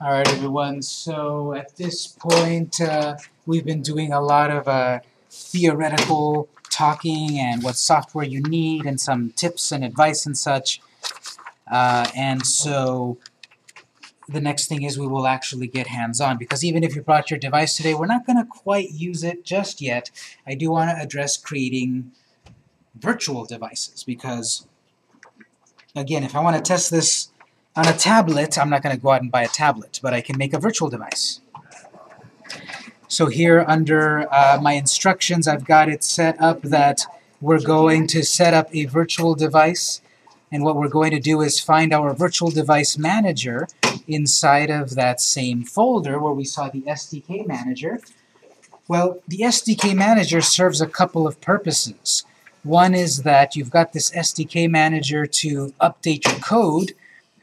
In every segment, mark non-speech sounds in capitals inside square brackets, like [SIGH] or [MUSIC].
All right, everyone. So at this point, uh, we've been doing a lot of uh, theoretical talking and what software you need and some tips and advice and such. Uh, and so the next thing is we will actually get hands-on because even if you brought your device today, we're not going to quite use it just yet. I do want to address creating virtual devices because, again, if I want to test this on a tablet, I'm not going to go out and buy a tablet, but I can make a virtual device. So here under uh, my instructions, I've got it set up that we're going to set up a virtual device, and what we're going to do is find our virtual device manager inside of that same folder where we saw the SDK manager. Well, the SDK manager serves a couple of purposes. One is that you've got this SDK manager to update your code,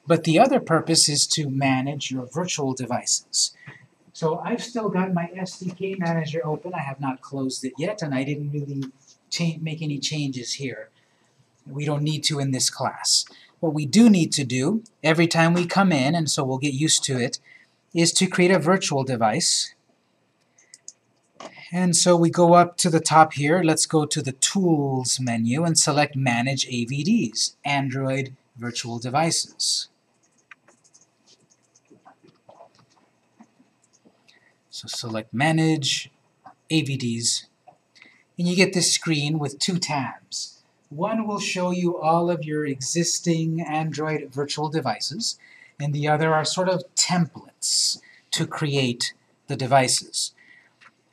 but the other purpose is to manage your virtual devices. So I've still got my SDK manager open. I have not closed it yet, and I didn't really make any changes here. We don't need to in this class. What we do need to do every time we come in, and so we'll get used to it, is to create a virtual device. And so we go up to the top here. Let's go to the Tools menu and select Manage AVDs, Android Virtual Devices. So select Manage, AVDs, and you get this screen with two tabs. One will show you all of your existing Android virtual devices, and the other are sort of templates to create the devices.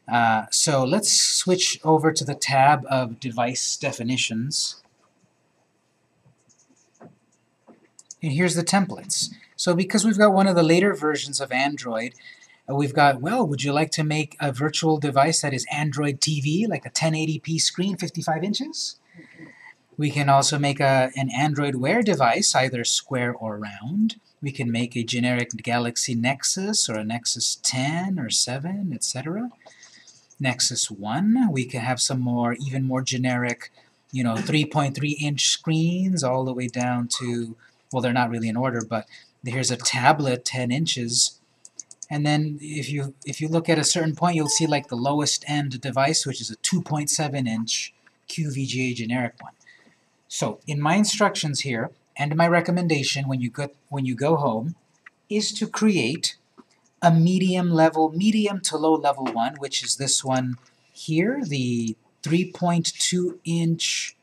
Uh, so let's switch over to the tab of Device Definitions. And here's the templates. So because we've got one of the later versions of Android, uh, we've got, well, would you like to make a virtual device that is Android TV, like a 1080p screen, 55 inches? We can also make a, an Android Wear device, either square or round. We can make a generic Galaxy Nexus or a Nexus 10 or 7, etc. Nexus 1, we can have some more, even more generic, you know, 3.3 inch screens all the way down to, well, they're not really in order, but here's a tablet 10 inches and then if you if you look at a certain point, you'll see like the lowest end device, which is a 2.7 inch QVGA generic one. So in my instructions here, and my recommendation when you go when you go home, is to create a medium level, medium to low level one, which is this one here, the 3.2 inch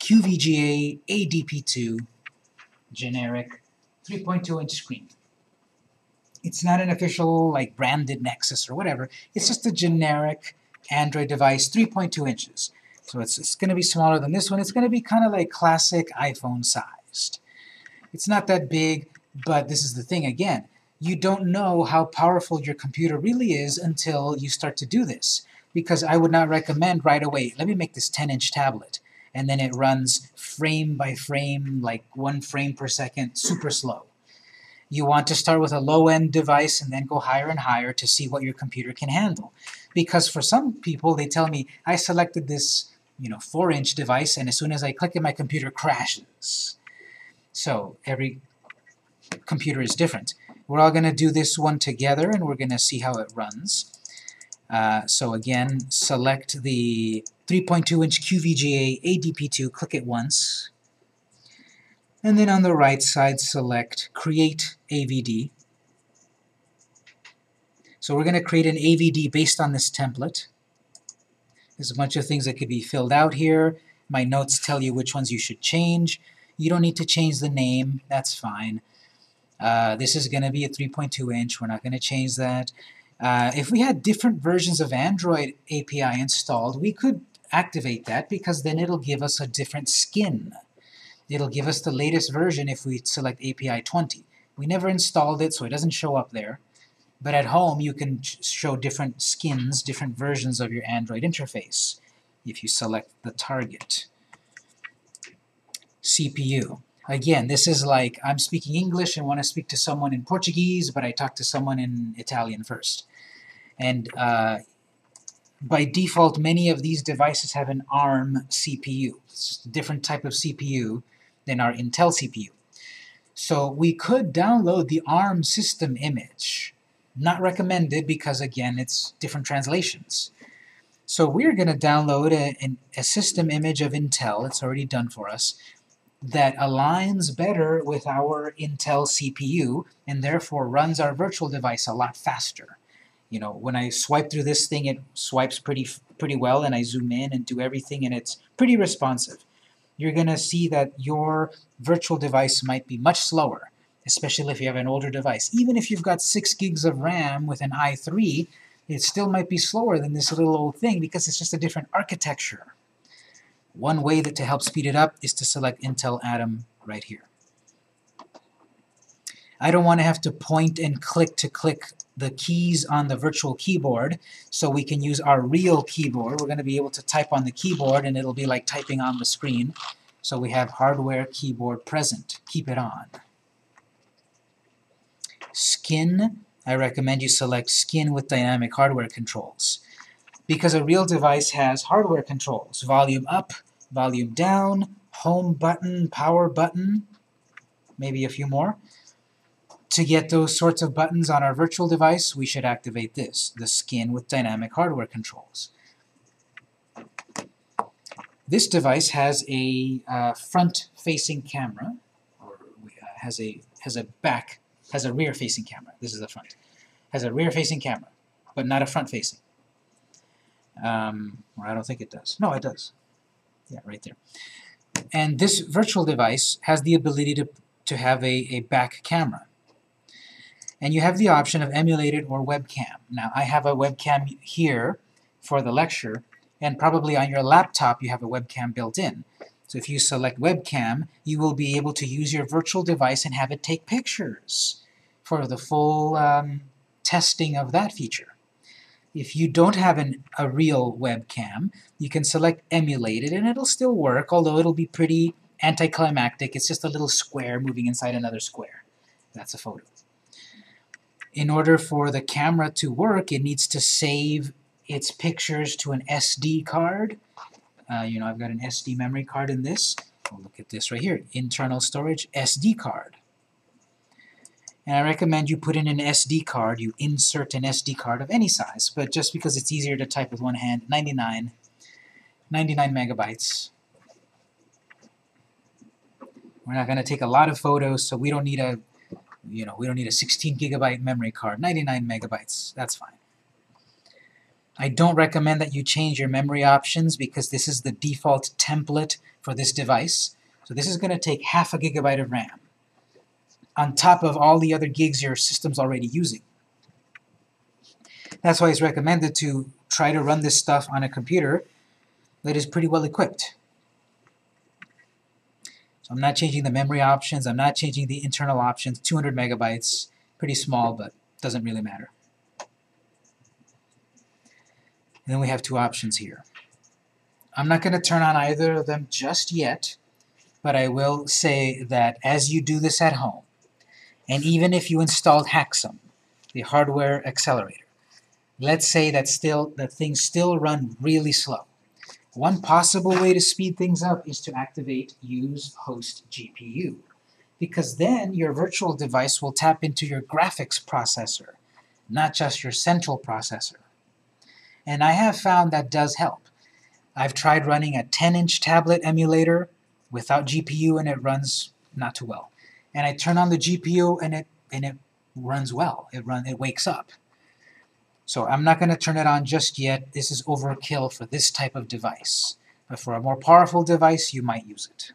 QVGA ADP2 generic 3.2 inch screen. It's not an official, like, branded Nexus or whatever. It's just a generic Android device, 3.2 inches. So it's, it's going to be smaller than this one. It's going to be kind of like classic iPhone sized. It's not that big, but this is the thing again. You don't know how powerful your computer really is until you start to do this. Because I would not recommend right away, let me make this 10-inch tablet. And then it runs frame by frame, like one frame per second, super slow. You want to start with a low-end device and then go higher and higher to see what your computer can handle. Because for some people, they tell me, I selected this you know, 4-inch device, and as soon as I click it, my computer crashes. So every computer is different. We're all going to do this one together, and we're going to see how it runs. Uh, so again, select the 3.2-inch QVGA ADP2, click it once, and then on the right side select Create AVD. So we're going to create an AVD based on this template. There's a bunch of things that could be filled out here. My notes tell you which ones you should change. You don't need to change the name, that's fine. Uh, this is going to be a 3.2 inch, we're not going to change that. Uh, if we had different versions of Android API installed, we could activate that because then it'll give us a different skin. It'll give us the latest version if we select API 20. We never installed it, so it doesn't show up there. But at home, you can show different skins, different versions of your Android interface if you select the target. CPU. Again, this is like I'm speaking English and want to speak to someone in Portuguese, but I talk to someone in Italian first. And uh, by default, many of these devices have an ARM CPU. It's a different type of CPU than our Intel CPU. So we could download the ARM system image. Not recommended because, again, it's different translations. So we're going to download a, a, system image of Intel, it's already done for us, that aligns better with our Intel CPU and therefore runs our virtual device a lot faster. You know, when I swipe through this thing, it swipes pretty, pretty well and I zoom in and do everything and it's pretty responsive. You're going to see that your virtual device might be much slower, especially if you have an older device. Even if you've got 6 gigs of RAM with an i3, it still might be slower than this little old thing because it's just a different architecture. One way that to help speed it up is to select Intel Atom right here. I don't want to have to point and click to click the keys on the virtual keyboard, so we can use our real keyboard. We're going to be able to type on the keyboard, and it'll be like typing on the screen. So we have hardware keyboard present. Keep it on. Skin I recommend you select Skin with Dynamic Hardware Controls. Because a real device has hardware controls, volume up, volume down, home button, power button, maybe a few more. To get those sorts of buttons on our virtual device, we should activate this, the Skin with Dynamic Hardware Controls. This device has a uh, front-facing camera, or uh, has a has a back has a rear-facing camera. This is the front. Has a rear-facing camera, but not a front-facing. Um, or I don't think it does. No, it does. Yeah, right there. And this virtual device has the ability to, to have a, a back camera. And you have the option of emulated or webcam. Now, I have a webcam here for the lecture, and probably on your laptop you have a webcam built in. So if you select webcam, you will be able to use your virtual device and have it take pictures for the full um, testing of that feature. If you don't have an, a real webcam, you can select emulated and it'll still work, although it'll be pretty anticlimactic. It's just a little square moving inside another square. That's a photo. In order for the camera to work, it needs to save its pictures to an SD card, uh, you know, I've got an SD memory card in this. We'll look at this right here, internal storage SD card. And I recommend you put in an SD card, you insert an SD card of any size, but just because it's easier to type with one hand, 99, 99 megabytes. We're not going to take a lot of photos, so we don't need a, you know, we don't need a 16 gigabyte memory card. 99 megabytes, that's fine. I don't recommend that you change your memory options because this is the default template for this device. So this is going to take half a gigabyte of RAM on top of all the other gigs your system's already using. That's why it's recommended to try to run this stuff on a computer that is pretty well equipped. So I'm not changing the memory options, I'm not changing the internal options, 200 megabytes, pretty small, but doesn't really matter. And then we have two options here. I'm not going to turn on either of them just yet, but I will say that as you do this at home, and even if you installed HAXM, the hardware accelerator, let's say that still that things still run really slow. One possible way to speed things up is to activate Use Host GPU, because then your virtual device will tap into your graphics processor, not just your central processor. And I have found that does help. I've tried running a 10-inch tablet emulator without GPU and it runs not too well. And I turn on the GPU and it and it runs well. It run it wakes up. So I'm not going to turn it on just yet. This is overkill for this type of device. But for a more powerful device, you might use it.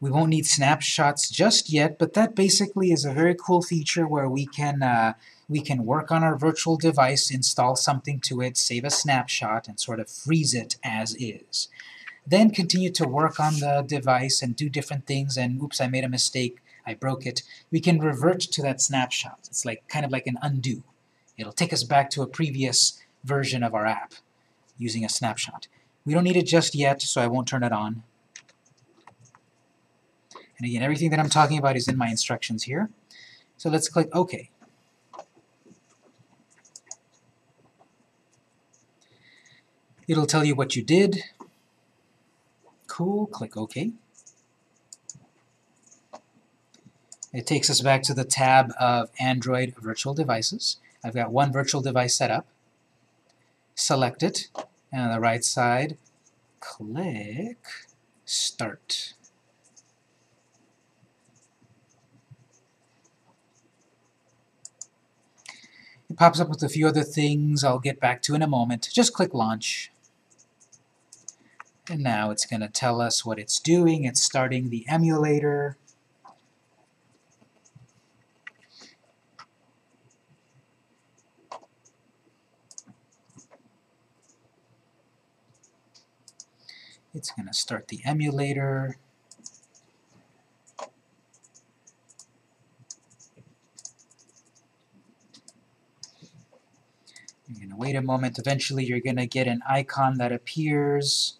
We won't need snapshots just yet, but that basically is a very cool feature where we can uh, we can work on our virtual device, install something to it, save a snapshot, and sort of freeze it as is. Then continue to work on the device and do different things, and oops, I made a mistake, I broke it. We can revert to that snapshot. It's like kind of like an undo. It'll take us back to a previous version of our app using a snapshot. We don't need it just yet, so I won't turn it on. And again, everything that I'm talking about is in my instructions here. So let's click OK. It'll tell you what you did. Cool, click OK. It takes us back to the tab of Android virtual devices. I've got one virtual device set up. Select it, and on the right side, click Start. It pops up with a few other things I'll get back to in a moment. Just click Launch. And now it's going to tell us what it's doing. It's starting the emulator. It's going to start the emulator. You're going to wait a moment. Eventually you're going to get an icon that appears.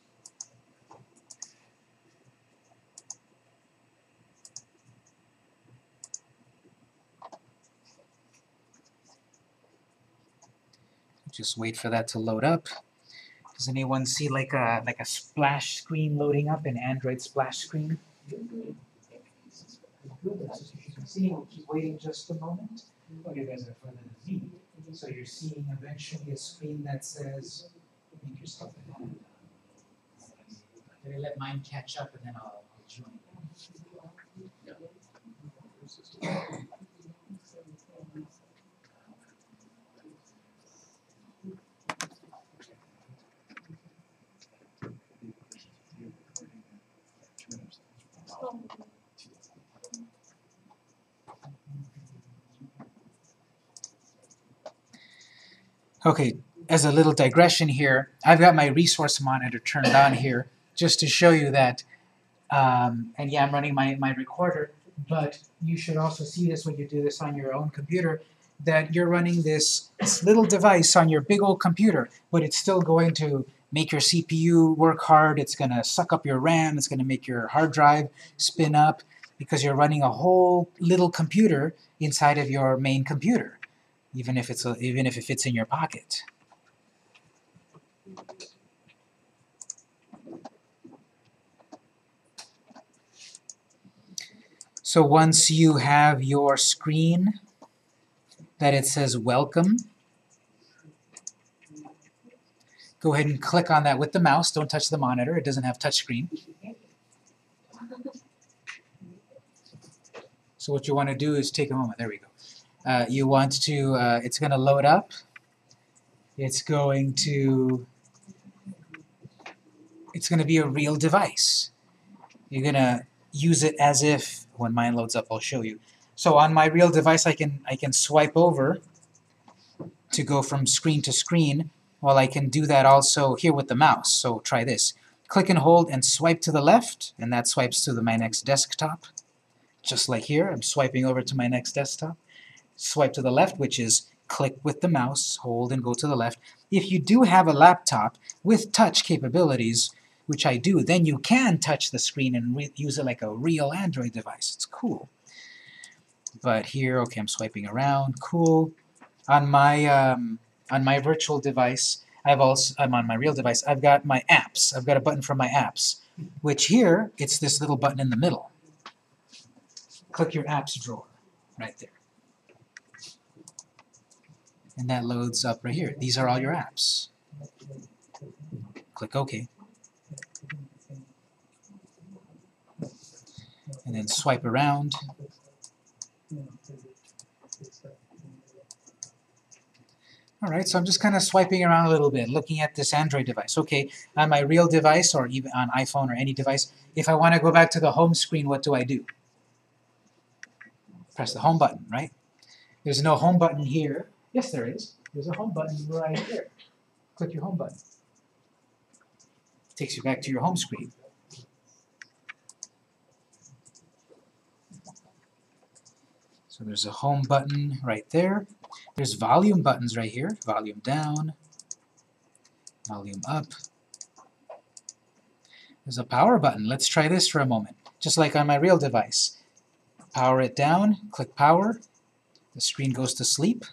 Just wait for that to load up. Does anyone see like a like a splash screen loading up, an Android splash screen? Good, see, we'll keep waiting just a moment. Oh, you guys are further than me. So you're seeing eventually a screen that says, make yourself at home. Better let mine catch up and then I'll, I'll join. Okay, as a little digression here, I've got my resource monitor turned on here just to show you that, um, and yeah, I'm running my, my recorder, but you should also see this when you do this on your own computer, that you're running this, little device on your big old computer, but it's still going to make your CPU work hard, it's going to suck up your RAM, it's going to make your hard drive spin up, because you're running a whole little computer inside of your main computer even if it's a, even if it fits in your pocket. So once you have your screen that it says welcome, go ahead and click on that with the mouse. Don't touch the monitor. It doesn't have touch screen. So what you want to do is take a moment. There we go. Uh, you want to, uh, it's going to load up. It's going to, it's going to be a real device. You're going to use it as if, when mine loads up, I'll show you. So on my real device, I can, I can swipe over to go from screen to screen. Well, I can do that also here with the mouse. So try this. Click and hold and swipe to the left, and that swipes to the, my next desktop. Just like here, I'm swiping over to my next desktop swipe to the left, which is click with the mouse, hold and go to the left. If you do have a laptop with touch capabilities, which I do, then you can touch the screen and use it like a real Android device. It's cool. But here, okay, I'm swiping around, cool. On my um, on my virtual device, I've also I'm on my real device. I've got my apps. I've got a button for my apps, which here it's this little button in the middle. Click your apps drawer, right there and that loads up right here. These are all your apps. Click OK. And then swipe around. Alright, so I'm just kind of swiping around a little bit, looking at this Android device. Okay, on my real device, or even on iPhone or any device, if I want to go back to the home screen, what do I do? Press the home button, right? There's no home button here, Yes, there is. There's a home button right here. Click your home button. Takes you back to your home screen. So there's a home button right there. There's volume buttons right here. Volume down, volume up. There's a power button. Let's try this for a moment. Just like on my real device. Power it down, click power. The screen goes to sleep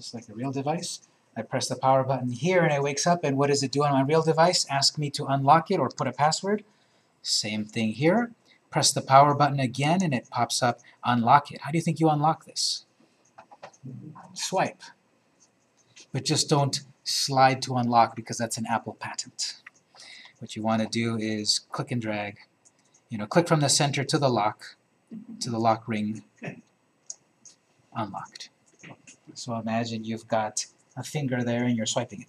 just like a real device. I press the power button here and it wakes up and what does it do on my real device? Ask me to unlock it or put a password. Same thing here. Press the power button again and it pops up unlock it. How do you think you unlock this? Swipe. But just don't slide to unlock because that's an Apple patent. What you want to do is click and drag. You know, click from the center to the lock, to the lock ring, [LAUGHS] unlocked. So imagine you've got a finger there and you're swiping it.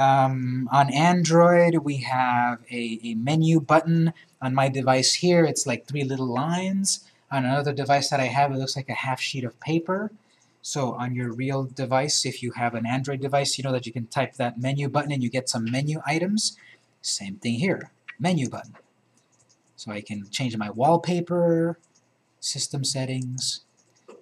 Um, on Android, we have a, a menu button. On my device here, it's like three little lines. On another device that I have, it looks like a half sheet of paper. So on your real device, if you have an Android device, you know that you can type that menu button and you get some menu items. Same thing here, menu button. So I can change my wallpaper, system settings.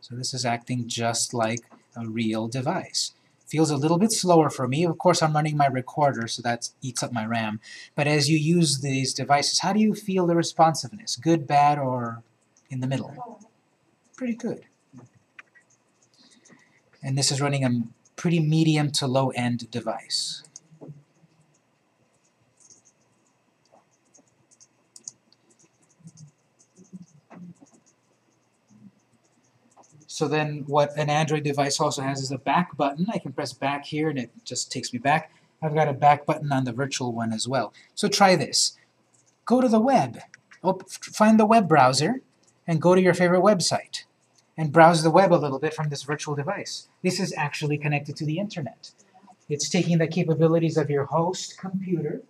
So this is acting just like a real device. Feels a little bit slower for me. Of course, I'm running my recorder, so that eats up my RAM. But as you use these devices, how do you feel the responsiveness? Good, bad, or in the middle? Pretty good. And this is running a pretty medium to low-end device. So then what an Android device also has is a back button. I can press back here and it just takes me back. I've got a back button on the virtual one as well. So try this. Go to the web. find the web browser and go to your favorite website and browse the web a little bit from this virtual device. This is actually connected to the internet. It's taking the capabilities of your host computer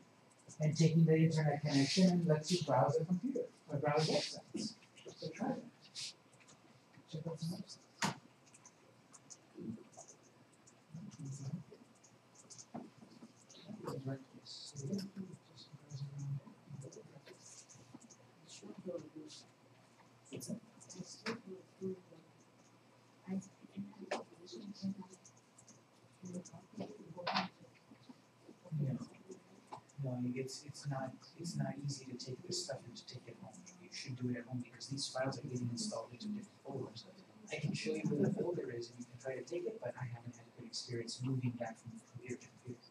and taking the internet connection and lets you browse a computer or browse websites. So try that. Check out some websites. No, it's, it's not, it's not easy to take this stuff and to take it home. Should do it at home because these files are getting installed into different folders. I can show you where the folder is and you can try to take it, but I haven't had a good experience moving back from computer to computer.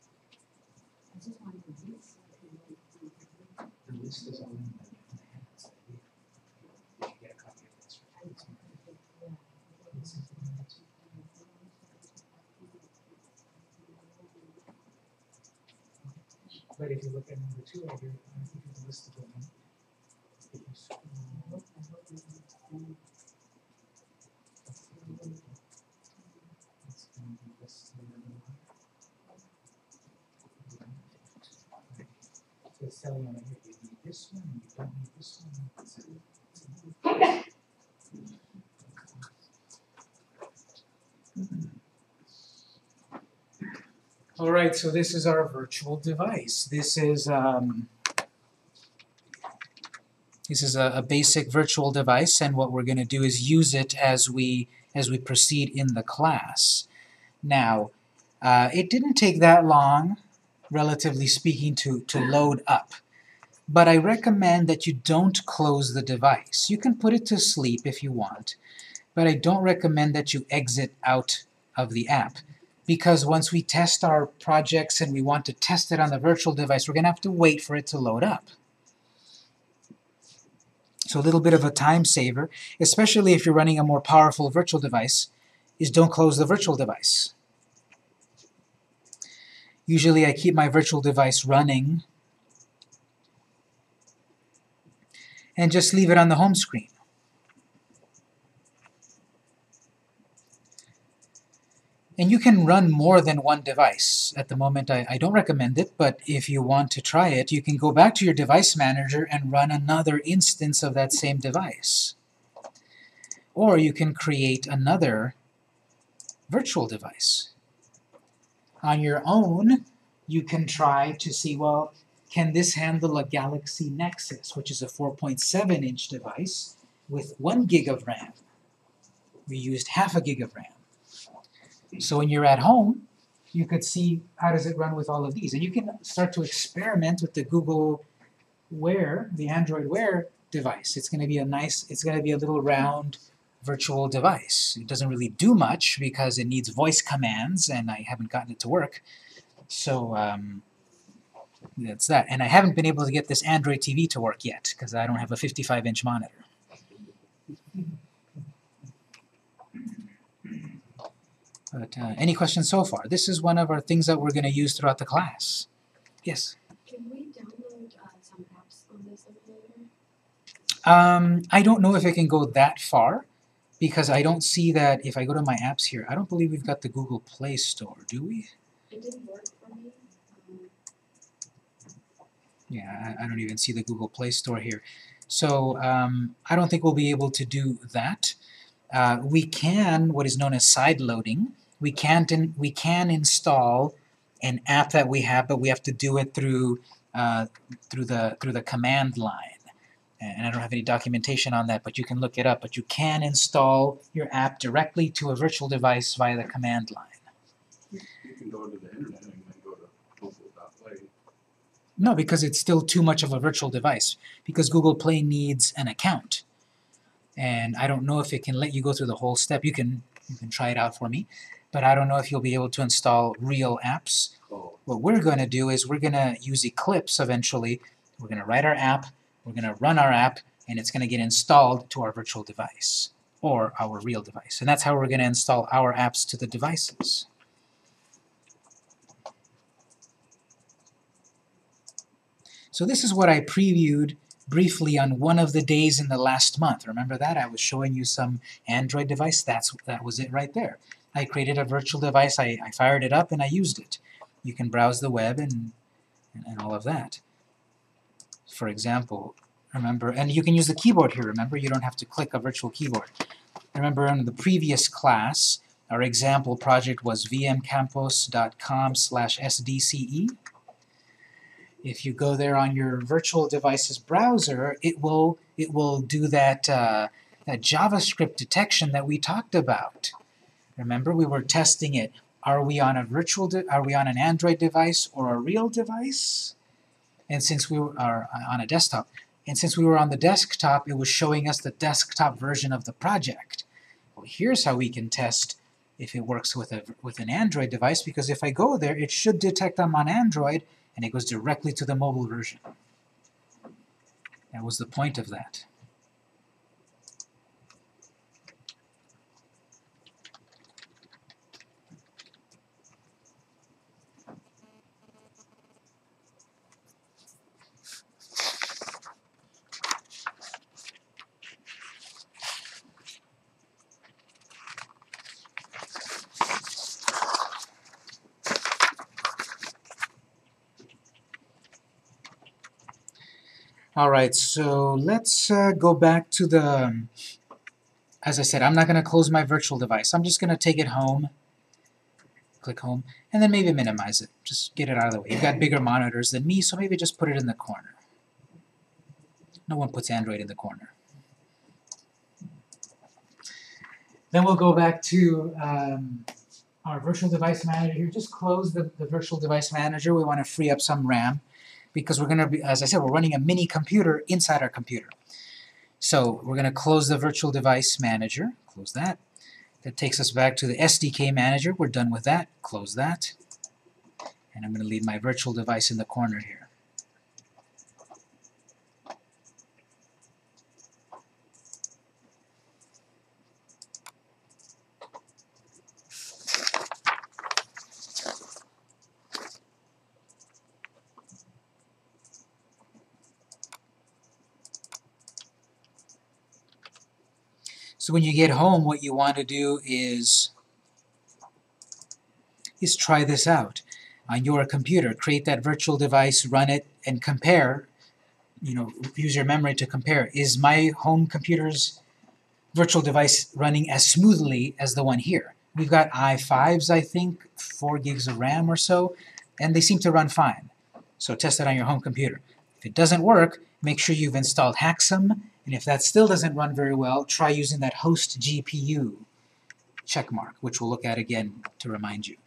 The list is all in the, in the handouts that we, you should get a copy of this. But if you look at number two right here, I think it's listed on them. If you scroll, it's gonna be listed on All right, so this is our virtual device. This is um, this is a, a basic virtual device, and what we're going to do is use it as we as we proceed in the class. Now, uh, it didn't take that long, relatively speaking, to to load up. But I recommend that you don't close the device. You can put it to sleep if you want, but I don't recommend that you exit out of the app because once we test our projects and we want to test it on the virtual device, we're going to have to wait for it to load up. So a little bit of a time saver, especially if you're running a more powerful virtual device, is don't close the virtual device. Usually I keep my virtual device running and just leave it on the home screen. And you can run more than one device. At the moment, I, I, don't recommend it, but if you want to try it, you can go back to your device manager and run another instance of that same device. Or you can create another virtual device. On your own, you can try to see, well, can this handle a Galaxy Nexus, which is a 4.7-inch device with 1 gig of RAM? We used half a gig of RAM. So when you're at home, you could see how does it run with all of these. And you can start to experiment with the Google Wear, the Android Wear device. It's going to be a nice, it's going to be a little round virtual device. It doesn't really do much because it needs voice commands and I haven't gotten it to work. So um, that's that. And I haven't been able to get this Android TV to work yet because I don't have a 55-inch monitor. But uh, any questions so far? This is one of our things that we're going to use throughout the class. Yes? Can we download uh, some apps on this emulator? Um, I don't know if it can go that far because I don't see that if I go to my apps here. I don't believe we've got the Google Play Store, do we? It didn't work for me. Um, Yeah, I, I don't even see the Google Play Store here. So um, I don't think we'll be able to do that. Uh, we can, what is known as side loading, we can't in, we can install an app that we have, but we have to do it through uh, through the through the command line. And I don't have any documentation on that, but you can look it up. But you can install your app directly to a virtual device via the command line. You can go to the internet and then go to Google.play. No, because it's still too much of a virtual device. Because Google Play needs an account. And I don't know if it can let you go through the whole step. You can you can try it out for me. But I don't know if you'll be able to install real apps. What we're going to do is we're going to use Eclipse eventually. We're going to write our app, we're going to run our app, and it's going to get installed to our virtual device or our real device. And that's how we're going to install our apps to the devices. So this is what I previewed briefly on one of the days in the last month. Remember that? I was showing you some Android device. That's That was it right there. I created a virtual device, I, I fired it up, and I used it. You can browse the web and, and, and all of that. For example, remember, and you can use the keyboard here, remember? You don't have to click a virtual keyboard. Remember in the previous class, our example project was vmcampus.com slash sdce. If you go there on your virtual device's browser, it will it will do that uh, that JavaScript detection that we talked about. Remember, we were testing it. Are we on a virtual? Are we on an Android device or a real device? And since we are uh, on a desktop, and since we were on the desktop, it was showing us the desktop version of the project. Well, here's how we can test if it works with a with an Android device. Because if I go there, it should detect I'm on Android, and it goes directly to the mobile version. That was the point of that. All right, so let's uh, go back to the, um, as I said, I'm not going to close my virtual device. I'm just going to take it home, click home, and then maybe minimize it. Just get it out of the way. You've got bigger monitors than me, so maybe just put it in the corner. No one puts Android in the corner. Then we'll go back to um, our virtual device manager here. Just close the, the virtual device manager. We want to free up some RAM because we're going to be, as I said, we're running a mini computer inside our computer. So we're going to close the virtual device manager, close that. That takes us back to the SDK manager. We're done with that. Close that. And I'm going to leave my virtual device in the corner here. So when you get home, what you want to do is is try this out on your computer. Create that virtual device, run it, and compare. You know, use your memory to compare. Is my home computer's virtual device running as smoothly as the one here? We've got i5s, I think, 4 gigs of RAM or so, and they seem to run fine. So test it on your home computer. If it doesn't work, make sure you've installed HAXM, and if that still doesn't run very well, try using that host GPU checkmark, which we'll look at again to remind you.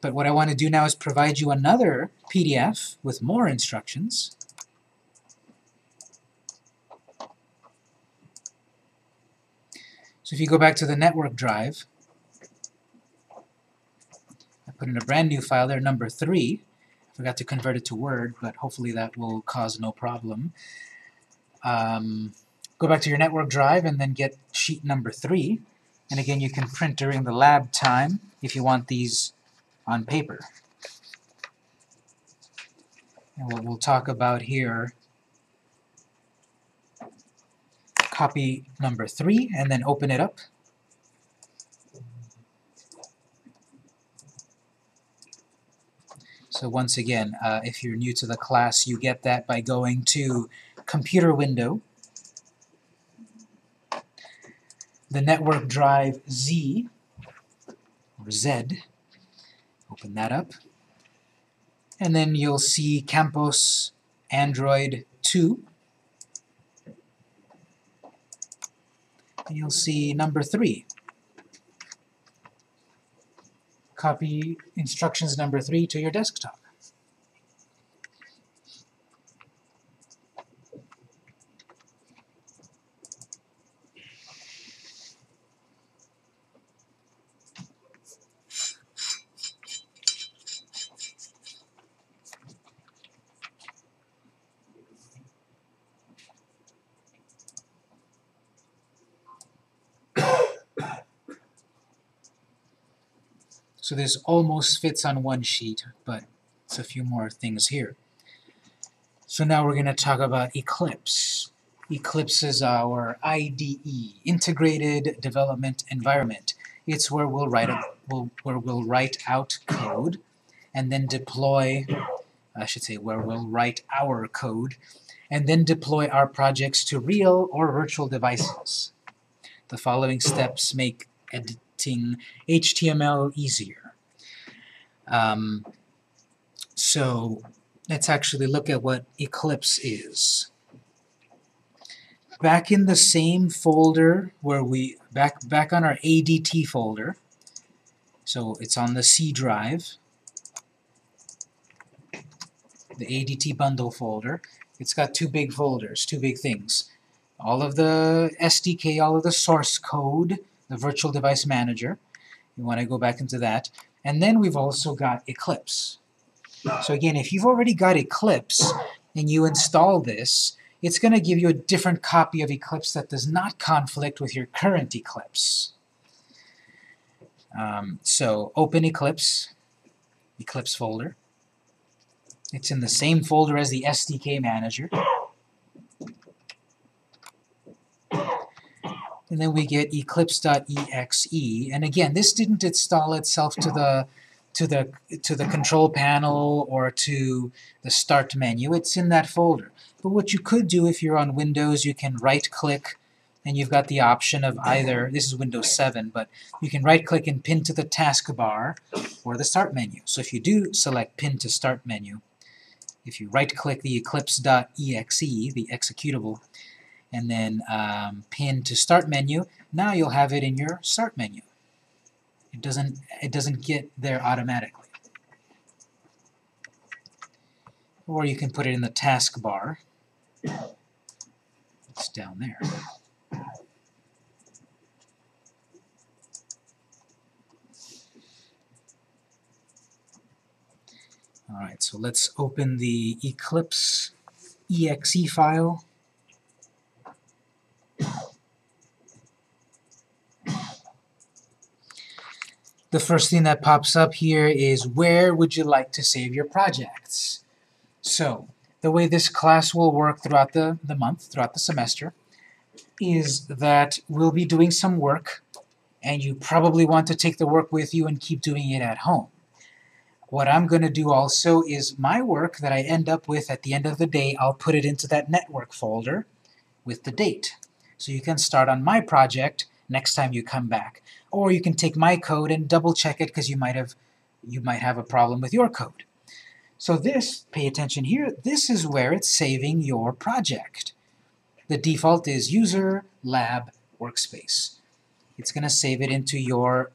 But what I want to do now is provide you another PDF with more instructions. So if you go back to the network drive, I put in a brand new file there, number 3. I forgot to convert it to Word, but hopefully that will cause no problem. Um, go back to your network drive and then get sheet number 3. And again, you can print during the lab time if you want these on paper. And what we'll talk about here, copy number 3 and then open it up. So once again, uh, if you're new to the class, you get that by going to Computer Window, the network drive Z, or Z, open that up, and then you'll see Campos Android 2, and you'll see number 3. Copy instructions number 3 to your desktop. So this almost fits on one sheet, but it's a few more things here. So now we're going to talk about Eclipse. Eclipse is our IDE, Integrated Development Environment. It's where we'll write a, we'll, where we'll write out code and then deploy, I should say where we'll write our code and then deploy our projects to real or virtual devices. The following steps make editing HTML easier. Um, so let's actually look at what Eclipse is. Back in the same folder where we, back, back on our ADT folder, so it's on the C drive, the ADT bundle folder, it's got two big folders, two big things. All of the SDK, all of the source code, the virtual device manager. You want to go back into that. And then we've also got Eclipse. So again, if you've already got Eclipse and you install this, it's going to give you a different copy of Eclipse that does not conflict with your current Eclipse. Um, so open Eclipse, Eclipse folder. It's in the same folder as the SDK manager. And then we get eclipse.exe and again this didn't install itself to the to the to the control panel or to the start menu. It's in that folder. But what you could do if you're on Windows you can right click and you've got the option of either this is Windows 7 but you can right click and pin to the taskbar or the start menu. So if you do select pin to start menu if you right click the eclipse.exe the executable and then um, pin to start menu. Now you'll have it in your start menu. It doesn't it doesn't get there automatically. Or you can put it in the taskbar. It's down there. Alright, so let's open the Eclipse exe file. The first thing that pops up here is where would you like to save your projects? So, the way this class will work throughout the, the month, throughout the semester, is that we'll be doing some work, and you probably want to take the work with you and keep doing it at home. What I'm going to do also is my work that I end up with at the end of the day, I'll put it into that network folder with the date. So you can start on my project next time you come back. Or you can take my code and double check it because you might have you might have a problem with your code. So this, pay attention here, this is where it's saving your project. The default is user, lab, workspace. It's going to save it into your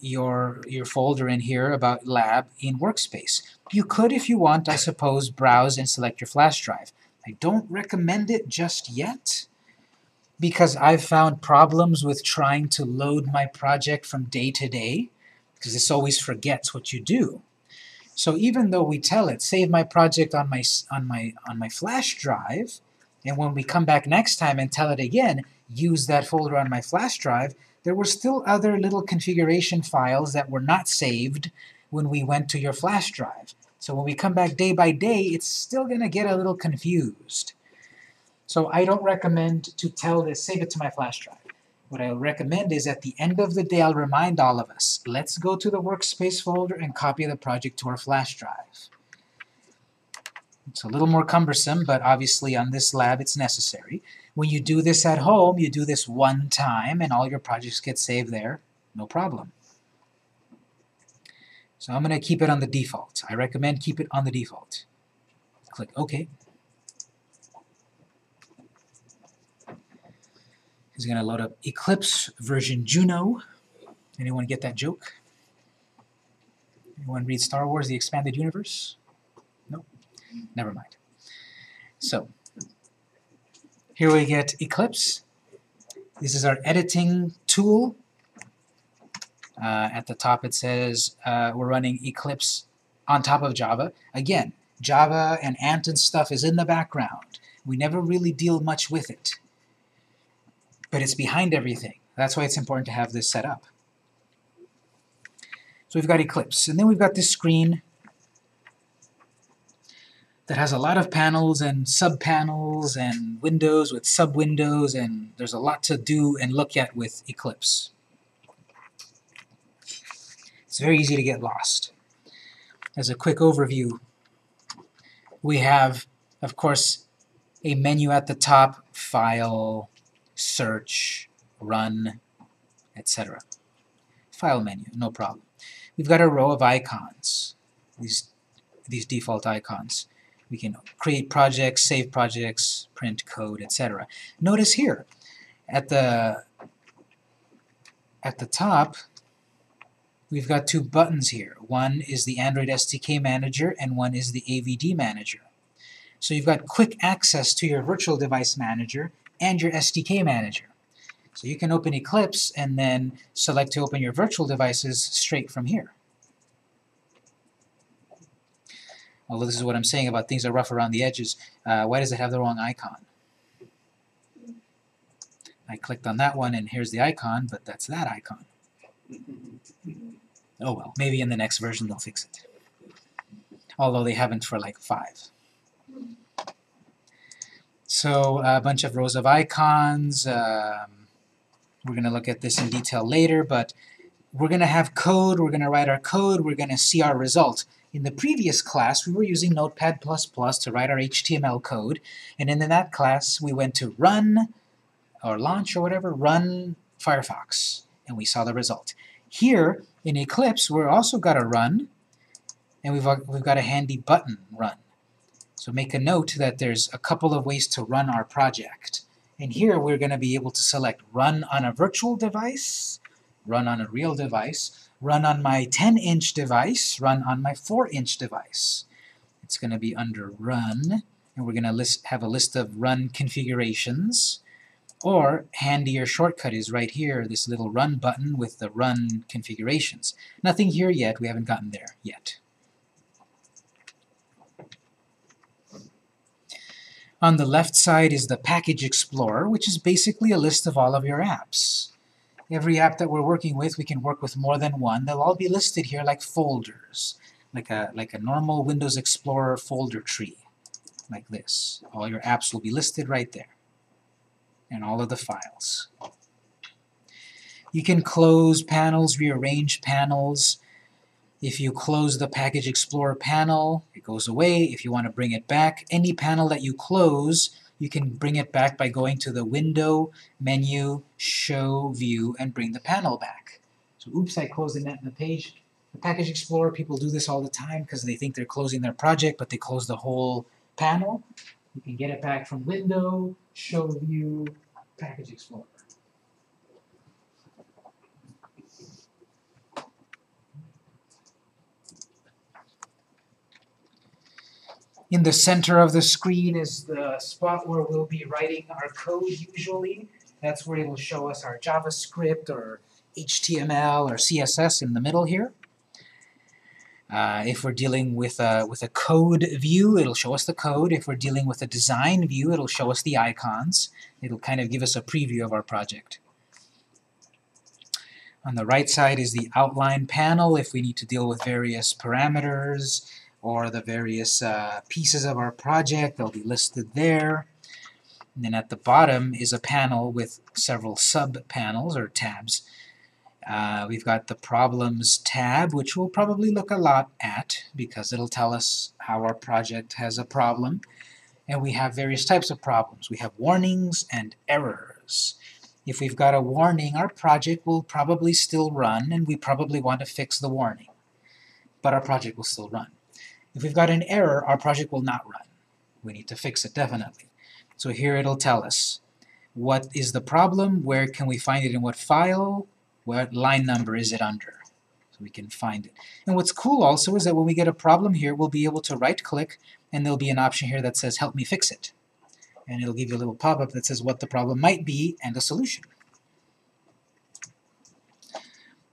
your your folder in here about lab in workspace. You could, if you want, I suppose, browse and select your flash drive. I don't recommend it just yet because I've found problems with trying to load my project from day to day, because this always forgets what you do. So even though we tell it, save my project on my, on my, on my flash drive, and when we come back next time and tell it again, use that folder on my flash drive, there were still other little configuration files that were not saved when we went to your flash drive. So when we come back day by day, it's still going to get a little confused. So I don't recommend to tell this, save it to my flash drive. What I'll recommend is at the end of the day, I'll remind all of us, let's go to the workspace folder and copy the project to our flash drive. It's a little more cumbersome, but obviously on this lab it's necessary. When you do this at home, you do this one time and all your projects get saved there, no problem. So I'm going to keep it on the default. I recommend keep it on the default. Click OK. He's going to load up Eclipse version Juno. Anyone get that joke? Anyone read Star Wars The Expanded Universe? Nope. Never mind. So, here we get Eclipse. This is our editing tool. Uh, at the top it says uh, we're running Eclipse on top of Java. Again, Java and Ant and stuff is in the background. We never really deal much with it. But it's behind everything. That's why it's important to have this set up. So we've got Eclipse, and then we've got this screen that has a lot of panels and sub-panels and windows with sub-windows, and there's a lot to do and look at with Eclipse. It's very easy to get lost. As a quick overview, we have, of course, a menu at the top, File, Search, Run, etc. File menu, no problem. We've got a row of icons, these, these default icons. We can create projects, save projects, print code, etc. Notice here, at the, at the top, we've got two buttons here. One is the Android SDK Manager and one is the AVD Manager. So you've got quick access to your Virtual Device Manager and your SDK Manager. So you can open Eclipse and then select to open your virtual devices straight from here. Although this is what I'm saying about things are rough around the edges, uh, why does it have the wrong icon? I clicked on that one and here's the icon, but that's that icon. Oh well, maybe in the next version they'll fix it. Although they haven't for like five. So a bunch of rows of icons. Um, we're going to look at this in detail later, but we're going to have code, we're going to write our code, we're going to see our result. In the previous class, we were using Notepad++ to write our HTML code, and in that class, we went to run, or launch, or whatever, run Firefox, and we saw the result. Here, in Eclipse, we're also got a run, and we've, we've got a handy button, run. So make a note that there's a couple of ways to run our project. And here we're going to be able to select run on a virtual device, run on a real device, run on my 10-inch device, run on my 4-inch device. It's going to be under run, and we're going to list, have a list of run configurations. Or, handier shortcut is right here, this little run button with the run configurations. Nothing here yet, we haven't gotten there yet. On the left side is the Package Explorer, which is basically a list of all of your apps. Every app that we're working with, we can work with more than one. They'll all be listed here like folders, like a, like a normal Windows Explorer folder tree, like this. All your apps will be listed right there, and all of the files. You can close panels, rearrange panels, if you close the Package Explorer panel, it goes away. If you want to bring it back, any panel that you close, you can bring it back by going to the Window, Menu, Show, View, and bring the panel back. So oops, I closed the net in the page. The Package Explorer, people do this all the time because they think they're closing their project, but they close the whole panel. You can get it back from Window, Show, View, Package Explorer. In the center of the screen is the spot where we'll be writing our code usually. That's where it'll show us our JavaScript or HTML or CSS in the middle here. Uh, if we're dealing with a, with a code view, it'll show us the code. If we're dealing with a design view, it'll show us the icons. It'll kind of give us a preview of our project. On the right side is the outline panel if we need to deal with various parameters or the various uh, pieces of our project, they'll be listed there. And then at the bottom is a panel with several sub-panels or tabs. Uh, we've got the Problems tab, which we'll probably look a lot at because it'll tell us how our project has a problem. And we have various types of problems. We have warnings and errors. If we've got a warning, our project will probably still run, and we probably want to fix the warning. But our project will still run. If we've got an error, our project will not run. We need to fix it, definitely. So here it'll tell us what is the problem, where can we find it in what file, what line number is it under, so we can find it. And what's cool also is that when we get a problem here, we'll be able to right-click, and there'll be an option here that says Help me fix it and it'll give you a little pop-up that says what the problem might be and a solution.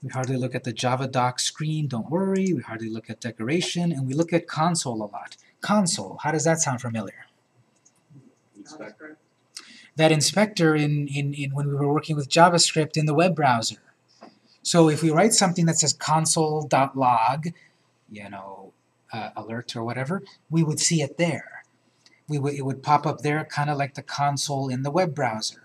We hardly look at the Java doc screen, don't worry. We hardly look at declaration, and we look at console a lot. Console, how does that sound familiar? Inspector? That inspector in, in, in when we were working with JavaScript in the web browser. So if we write something that says console.log, you know, uh, alert or whatever, we would see it there we would, it would pop up there kind of like the console in the web browser.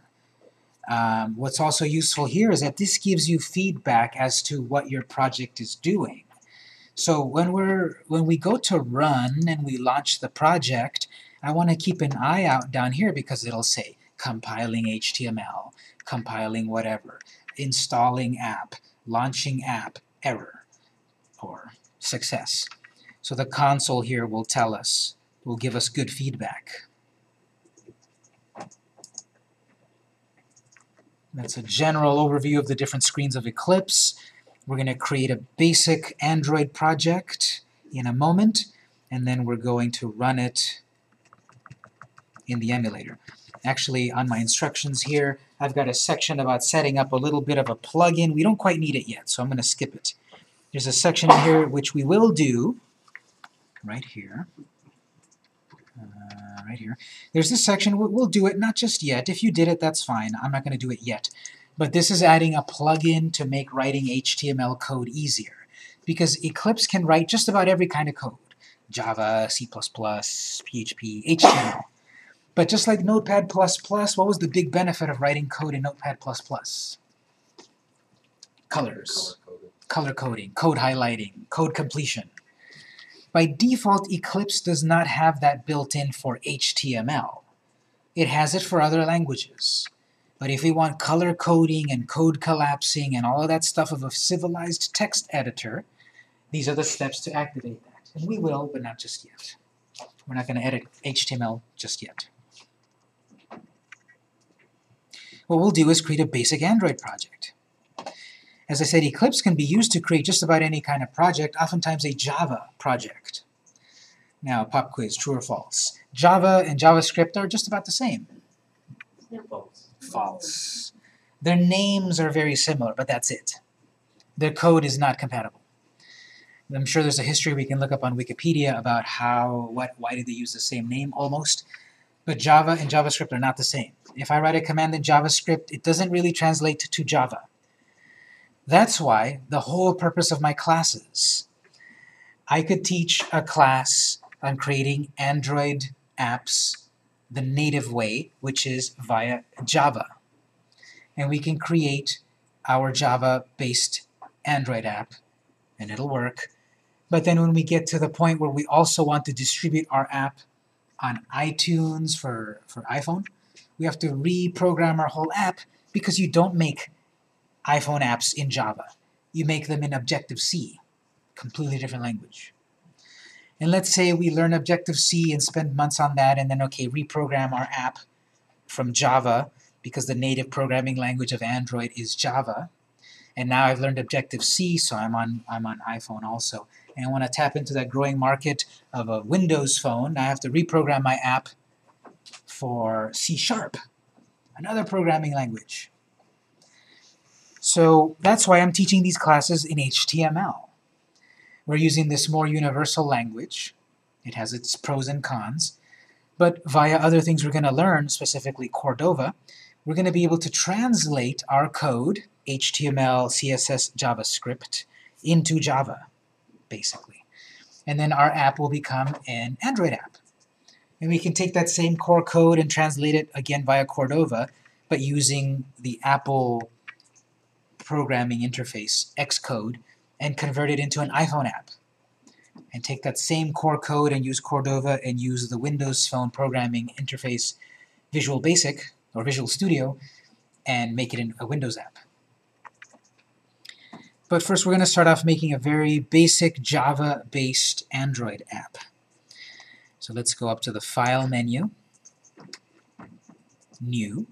Um, what's also useful here is that this gives you feedback as to what your project is doing. So when we're when we go to run and we launch the project, I want to keep an eye out down here because it'll say compiling HTML, compiling whatever, installing app, launching app, error, or success. So the console here will tell us will give us good feedback. That's a general overview of the different screens of Eclipse. We're going to create a basic Android project in a moment, and then we're going to run it in the emulator. Actually, on my instructions here, I've got a section about setting up a little bit of a plugin. We don't quite need it yet, so I'm going to skip it. There's a section here which we will do right here uh, right here. There's this section, we'll, we'll do it, not just yet. If you did it, that's fine. I'm not going to do it yet. But this is adding a plugin to make writing HTML code easier. Because Eclipse can write just about every kind of code. Java, C++, PHP, HTML. But just like Notepad++, what was the big benefit of writing code in Notepad++? Colors. Color coding, code highlighting, code completion. By default, Eclipse does not have that built in for HTML. It has it for other languages. But if we want color coding and code collapsing and all of that stuff of a civilized text editor, these are the steps to activate that. And we will, but not just yet. We're not going to edit HTML just yet. What we'll do is create a basic Android project. As I said, Eclipse can be used to create just about any kind of project, oftentimes a Java project. Now, pop quiz, true or false? Java and JavaScript are just about the same. False. False. Their names are very similar, but that's it. Their code is not compatible. I'm sure there's a history we can look up on Wikipedia about how, what, why did they use the same name, almost. But Java and JavaScript are not the same. If I write a command in JavaScript, it doesn't really translate to Java. That's why the whole purpose of my classes. I could teach a class on creating Android apps the native way, which is via Java. And we can create our Java-based Android app, and it'll work. But then when we get to the point where we also want to distribute our app on iTunes for, for iPhone, we have to reprogram our whole app because you don't make iPhone apps in Java. You make them in Objective-C, completely different language. And let's say we learn Objective-C and spend months on that and then, okay, reprogram our app from Java because the native programming language of Android is Java. And now I've learned Objective-C, so I'm on, I'm on iPhone also. And I want to tap into that growing market of a Windows phone. I have to reprogram my app for C-sharp. another programming language. So that's why I'm teaching these classes in HTML. We're using this more universal language. It has its pros and cons. But via other things we're going to learn, specifically Cordova, we're going to be able to translate our code, HTML, CSS, JavaScript, into Java, basically. And then our app will become an Android app. And we can take that same core code and translate it again via Cordova, but using the Apple programming interface, Xcode, and convert it into an iPhone app. And take that same core code and use Cordova and use the Windows Phone programming interface Visual Basic or Visual Studio and make it a Windows app. But first we're going to start off making a very basic Java-based Android app. So let's go up to the File menu, New,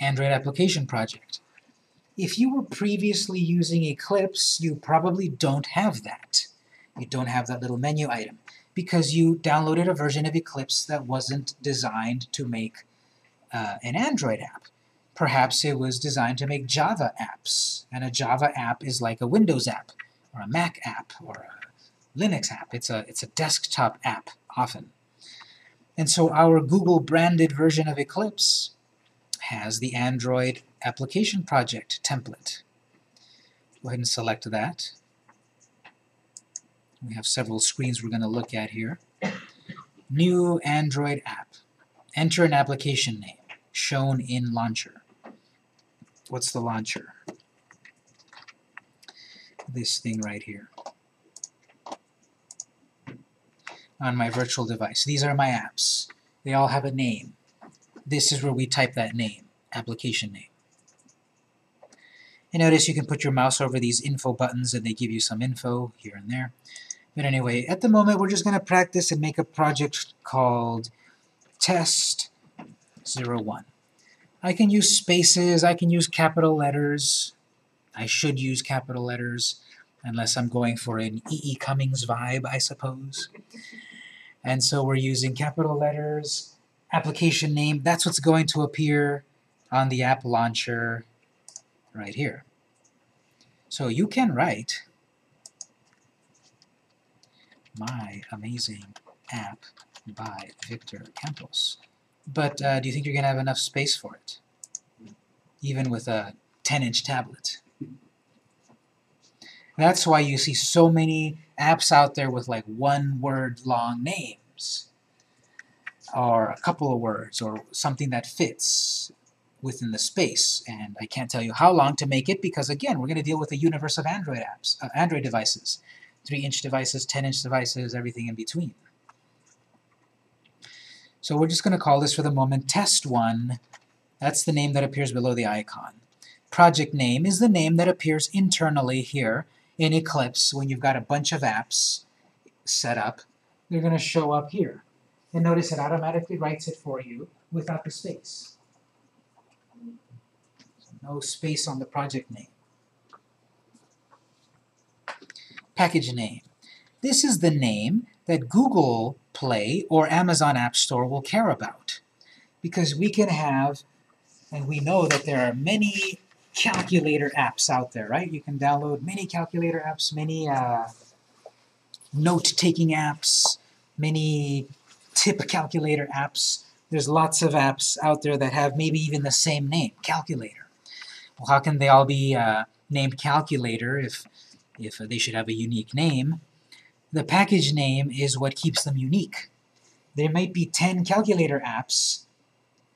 Android Application Project. If you were previously using Eclipse, you probably don't have that. You don't have that little menu item because you downloaded a version of Eclipse that wasn't designed to make uh, an Android app. Perhaps it was designed to make Java apps, and a Java app is like a Windows app, or a Mac app, or a Linux app. It's a, it's a desktop app, often. And so our Google-branded version of Eclipse has the Android Application Project template. Go ahead and select that. We have several screens we're going to look at here. New Android app. Enter an application name shown in Launcher. What's the launcher? This thing right here. On my virtual device. These are my apps. They all have a name this is where we type that name, application name. And notice you can put your mouse over these info buttons and they give you some info here and there. But anyway, at the moment we're just going to practice and make a project called test 01. I can use spaces, I can use capital letters. I should use capital letters unless I'm going for an E.E. E. Cummings vibe, I suppose. And so we're using capital letters, application name, that's what's going to appear on the app launcher right here. So you can write My Amazing App by Victor Campos. But uh, do you think you're going to have enough space for it? Even with a 10-inch tablet. That's why you see so many apps out there with like one-word long names or a couple of words or something that fits within the space and I can't tell you how long to make it because again we're going to deal with the universe of Android apps, uh, Android devices 3-inch devices, 10-inch devices, everything in between. So we're just going to call this for the moment test1 that's the name that appears below the icon. Project name is the name that appears internally here in Eclipse when you've got a bunch of apps set up. They're going to show up here and notice it automatically writes it for you without the space. So no space on the project name. Package name. This is the name that Google Play or Amazon App Store will care about. Because we can have, and we know that there are many calculator apps out there, right? You can download many calculator apps, many uh, note-taking apps, many tip calculator apps. There's lots of apps out there that have maybe even the same name, calculator. Well, how can they all be uh, named calculator if, if they should have a unique name? The package name is what keeps them unique. There might be 10 calculator apps,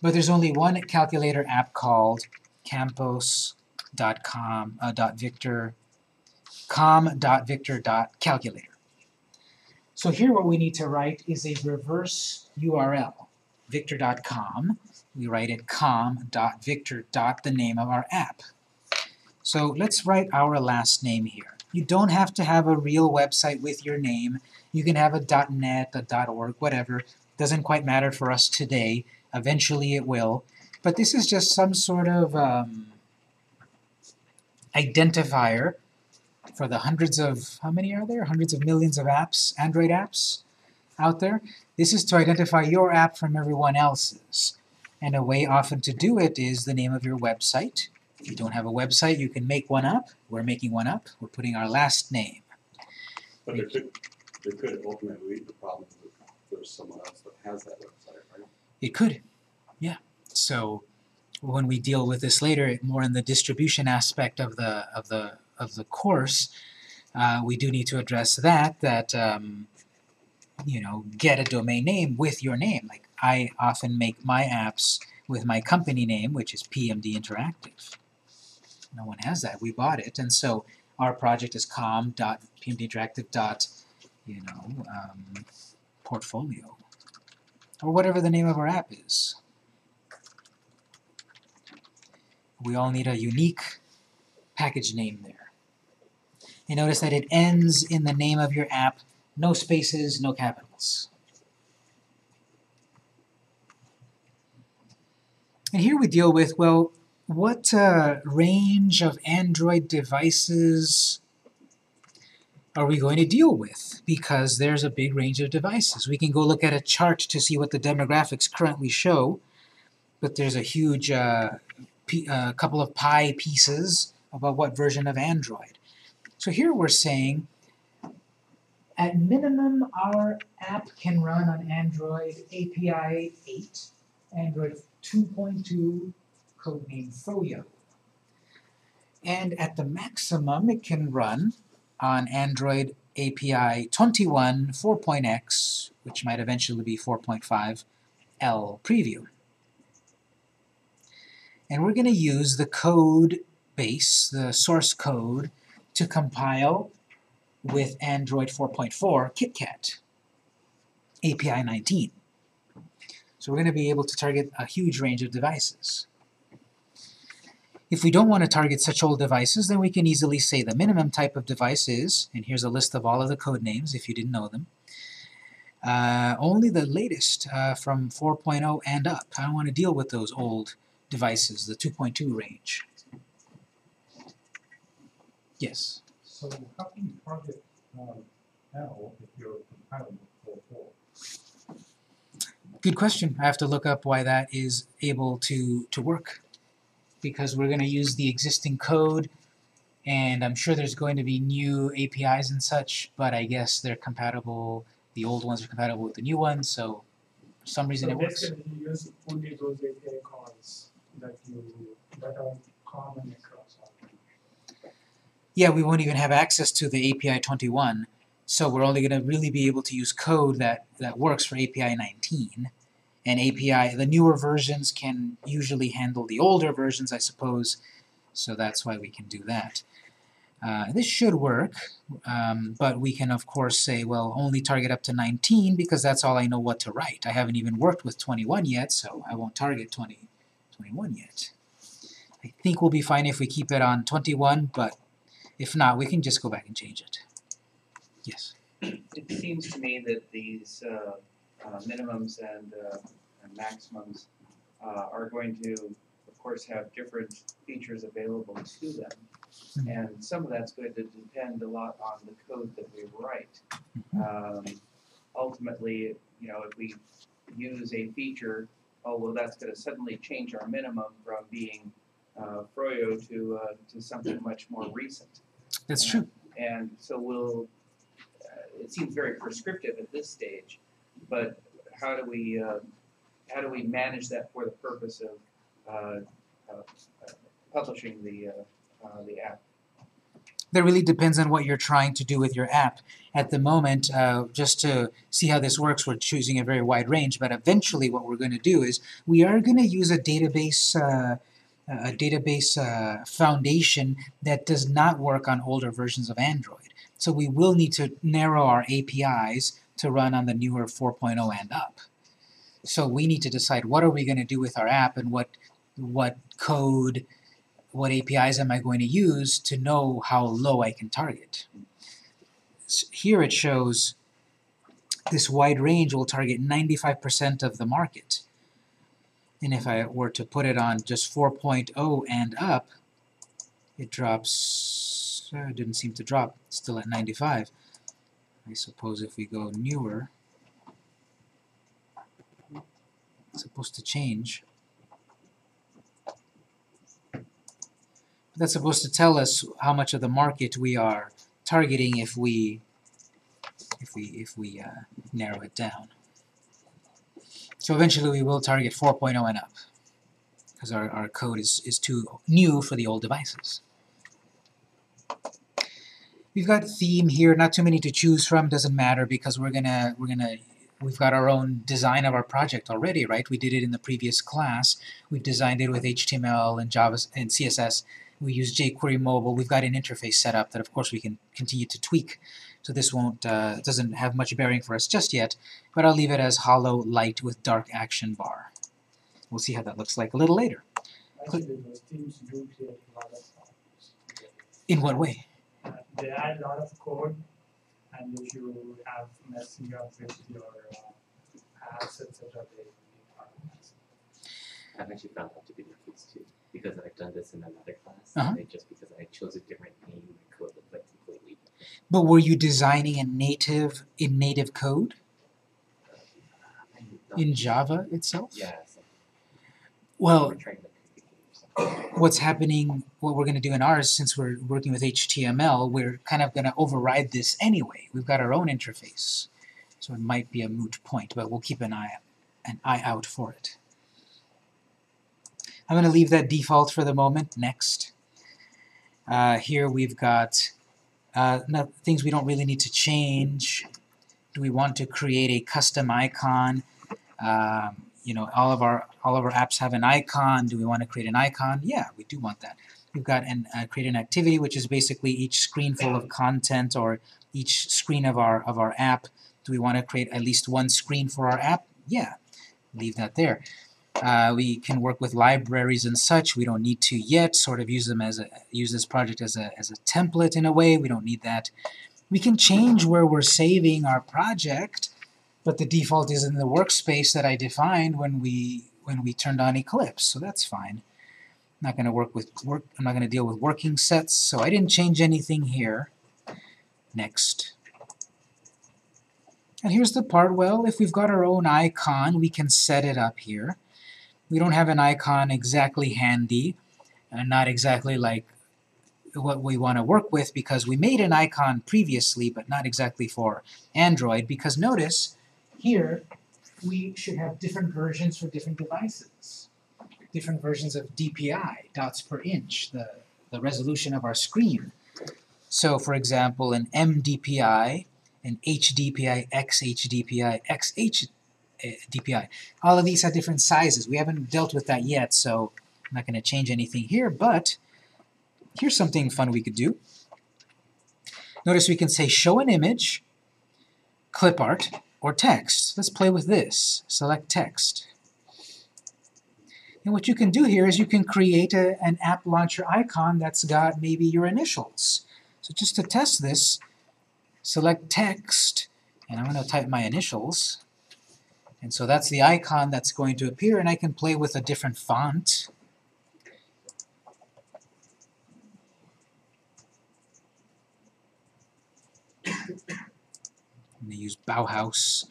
but there's only one calculator app called campos.com, uh, .victor, com.victor.calculator. So here what we need to write is a reverse URL, victor.com. We write it com.victor. the name of our app. So let's write our last name here. You don't have to have a real website with your name. You can have a .net, a .org, whatever. Doesn't quite matter for us today. Eventually it will. But this is just some sort of um, identifier for the hundreds of, how many are there? Hundreds of millions of apps, Android apps. out there. This is to identify your app from everyone else's. And a way often to do it is the name of your website. If you don't have a website, you can make one up. We're making one up. We're putting our last name. But there could, there could ultimately be the problem that there's someone else that has that website, right? It could, yeah. So when we deal with this later, more in the distribution aspect of the of the of the course, uh, we do need to address that. That um, you know, get a domain name with your name. Like I often make my apps with my company name, which is PMD Interactive. No one has that. We bought it, and so our project is com.pmdinteractive. You know, um, portfolio or whatever the name of our app is. We all need a unique package name there. And notice that it ends in the name of your app, no spaces, no capitals. And here we deal with, well, what uh, range of Android devices are we going to deal with? Because there's a big range of devices. We can go look at a chart to see what the demographics currently show, but there's a huge uh, uh, couple of pie pieces about what version of Android. So here we're saying, at minimum, our app can run on Android API 8, Android 2.2, codename Froyo. And at the maximum, it can run on Android API 21 4.x, which might eventually be 4.5 L preview. And we're going to use the code base, the source code, to compile with Android 4.4 KitKat API 19. So we're going to be able to target a huge range of devices. If we don't want to target such old devices, then we can easily say the minimum type of device is, and here's a list of all of the code names if you didn't know them, uh, only the latest uh, from 4.0 and up. I don't want to deal with those old devices, the 2.2 range. Yes? So how can you target um, now if you're compiling with 4.4? Good question. I have to look up why that is able to, to work. Because we're going to use the existing code, and I'm sure there's going to be new APIs and such, but I guess they're compatible, the old ones are compatible with the new ones, so for some reason it So works. basically, you use only those API calls that you, that are common across. Yeah, we won't even have access to the API 21, so we're only going to really be able to use code that, that works for API 19. And API, the newer versions can usually handle the older versions, I suppose, so that's why we can do that. Uh, this should work, um, but we can of course say, well, only target up to 19 because that's all I know what to write. I haven't even worked with 21 yet, so I won't target 20, 21 yet. I think we'll be fine if we keep it on 21, but if not, we can just go back and change it. Yes. It seems to me that these uh, uh, minimums and uh, and maximums uh, are going to, of course, have different features available to them. Mhm. And some of that's going to depend a lot on the code that we write. Mhm. Um, Ultimately, you know, if we use a feature, oh, well, that's gonna suddenly change our minimum from being uh, Froyo to, uh, to something much more recent. That's true. And so we'll, uh, it seems very prescriptive at this stage, but how do we, uh, how do we manage that for the purpose of, uh, uh, uh, publishing the, uh, uh, the app? That really depends on what you're trying to do with your app. At the moment, uh, just to see how this works, we're choosing a very wide range, but eventually what we're going to do is we are going to use a database uh, a database uh, foundation that does not work on older versions of Android. So we will need to narrow our APIs to run on the newer 4.0 and up. So we need to decide what are we going to do with our app and what what code, what APIs am I going to use to know how low I can target. S- Here it shows this wide range will target 95% of the market. And if I were to put it on just 4.0 and up, it drops, uh, it didn't seem to drop, it's still at 95. I suppose if we go newer, it's supposed to change. That's supposed to tell us how much of the market we are targeting if we if we if we uh, narrow it down. So eventually we will target 4.0 and up because our, our code is, is too new for the old devices. We've got theme here, not too many to choose from, doesn't matter because we're gonna we're gonna we've got our own design of our project already, right? We did it in the previous class. We've designed it with HTML and Java and CSS. We use jQuery mobile. We've got an interface set up that of course we can continue to tweak. So this won't uh, doesn't have much bearing for us just yet, but I'll leave it as Holo light with dark action bar. We'll see how that looks like a little later. Actually, those teams do create a lot of problems. In what way? Uh, They add a lot of code, and if you have messing up with your uh, apps, etc., they will. I've actually found that to be the case too, because I've done this in another class. Uh-huh. and just because I chose a different name, my code looked like completely different. But were you designing in native in native code in. Java itself? Yeah, so Well, we're trying to complicate something. what's happening, what we're going to do in ours, since we're working with HTML, we're kind of going to override this anyway. We've got our own interface, so it might be a moot point, but we'll keep an eye an eye out for it. I'm going to leave that default for the moment. Next. Uh, here we've got uh, no, things we don't really need to change. Do we want to create a custom icon? Um, you know, all of our all of our apps have an icon. Do we want to create an icon? Yeah, we do want that. We've got an uh, create an activity, which is basically each screen full of content or each screen of our of our app. Do we want to create at least one screen for our app? Yeah, leave that there. Uh, we can work with libraries and such. We don't need to yet. Sort of use them as a use this project as a as a template in a way. We don't need that. We can change where we're saving our project, but the default is in the workspace that I defined when we when we turned on Eclipse. So that's fine. I'm not going to work with work. I'm not going to deal with working sets. So I didn't change anything here. Next. And here's the part, well, if we've got our own icon, we can set it up here. We don't have an icon exactly handy, and not exactly like what we want to work with because we made an icon previously, but not exactly for Android, because notice here we should have different versions for different devices. Different versions of DPI, dots per inch, the, the resolution of our screen. So for example, an MDPI, an HDPI, XHDPI, XH Uh, DPI. All of these have different sizes. We haven't dealt with that yet, so I'm not going to change anything here, but here's something fun we could do. Notice we can say show an image, clip art, or text. Let's play with this. Select text. And what you can do here is you can create a, an app launcher icon that's got maybe your initials. So just to test this, select text, and I'm going to type my initials. And so that's the icon that's going to appear, and I can play with a different font. I'm going to use Bauhaus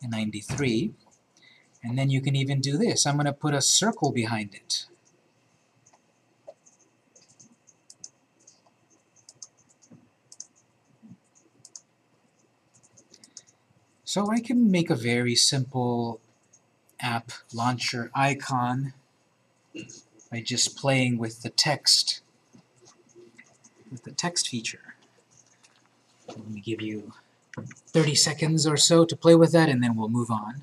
in 93. And then you can even do this. I'm going to put a circle behind it. So I can make a very simple app launcher icon by just playing with the text, with the text feature. Let me give you 30 seconds or so to play with that and then we'll move on.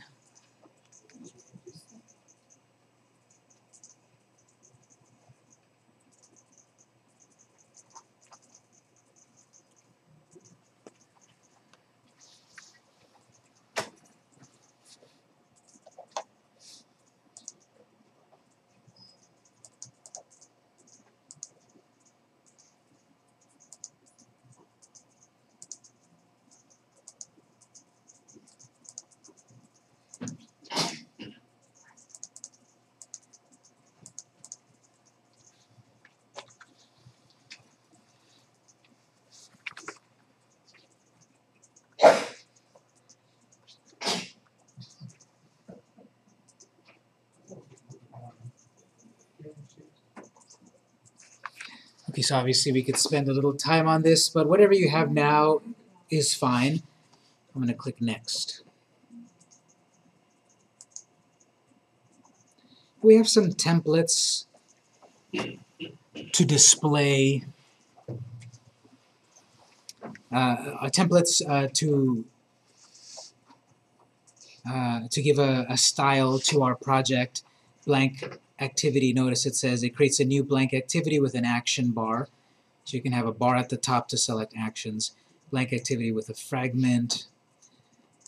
Cookies, obviously we could spend a little time on this, but whatever you have now is fine. I'm going to click Next. We have some templates to display uh, uh, templates uh, to uh, to give a, a style to our project. Blank activity, notice it says it creates a new blank activity with an action bar. So you can have a bar at the top to select actions. Blank activity with a fragment,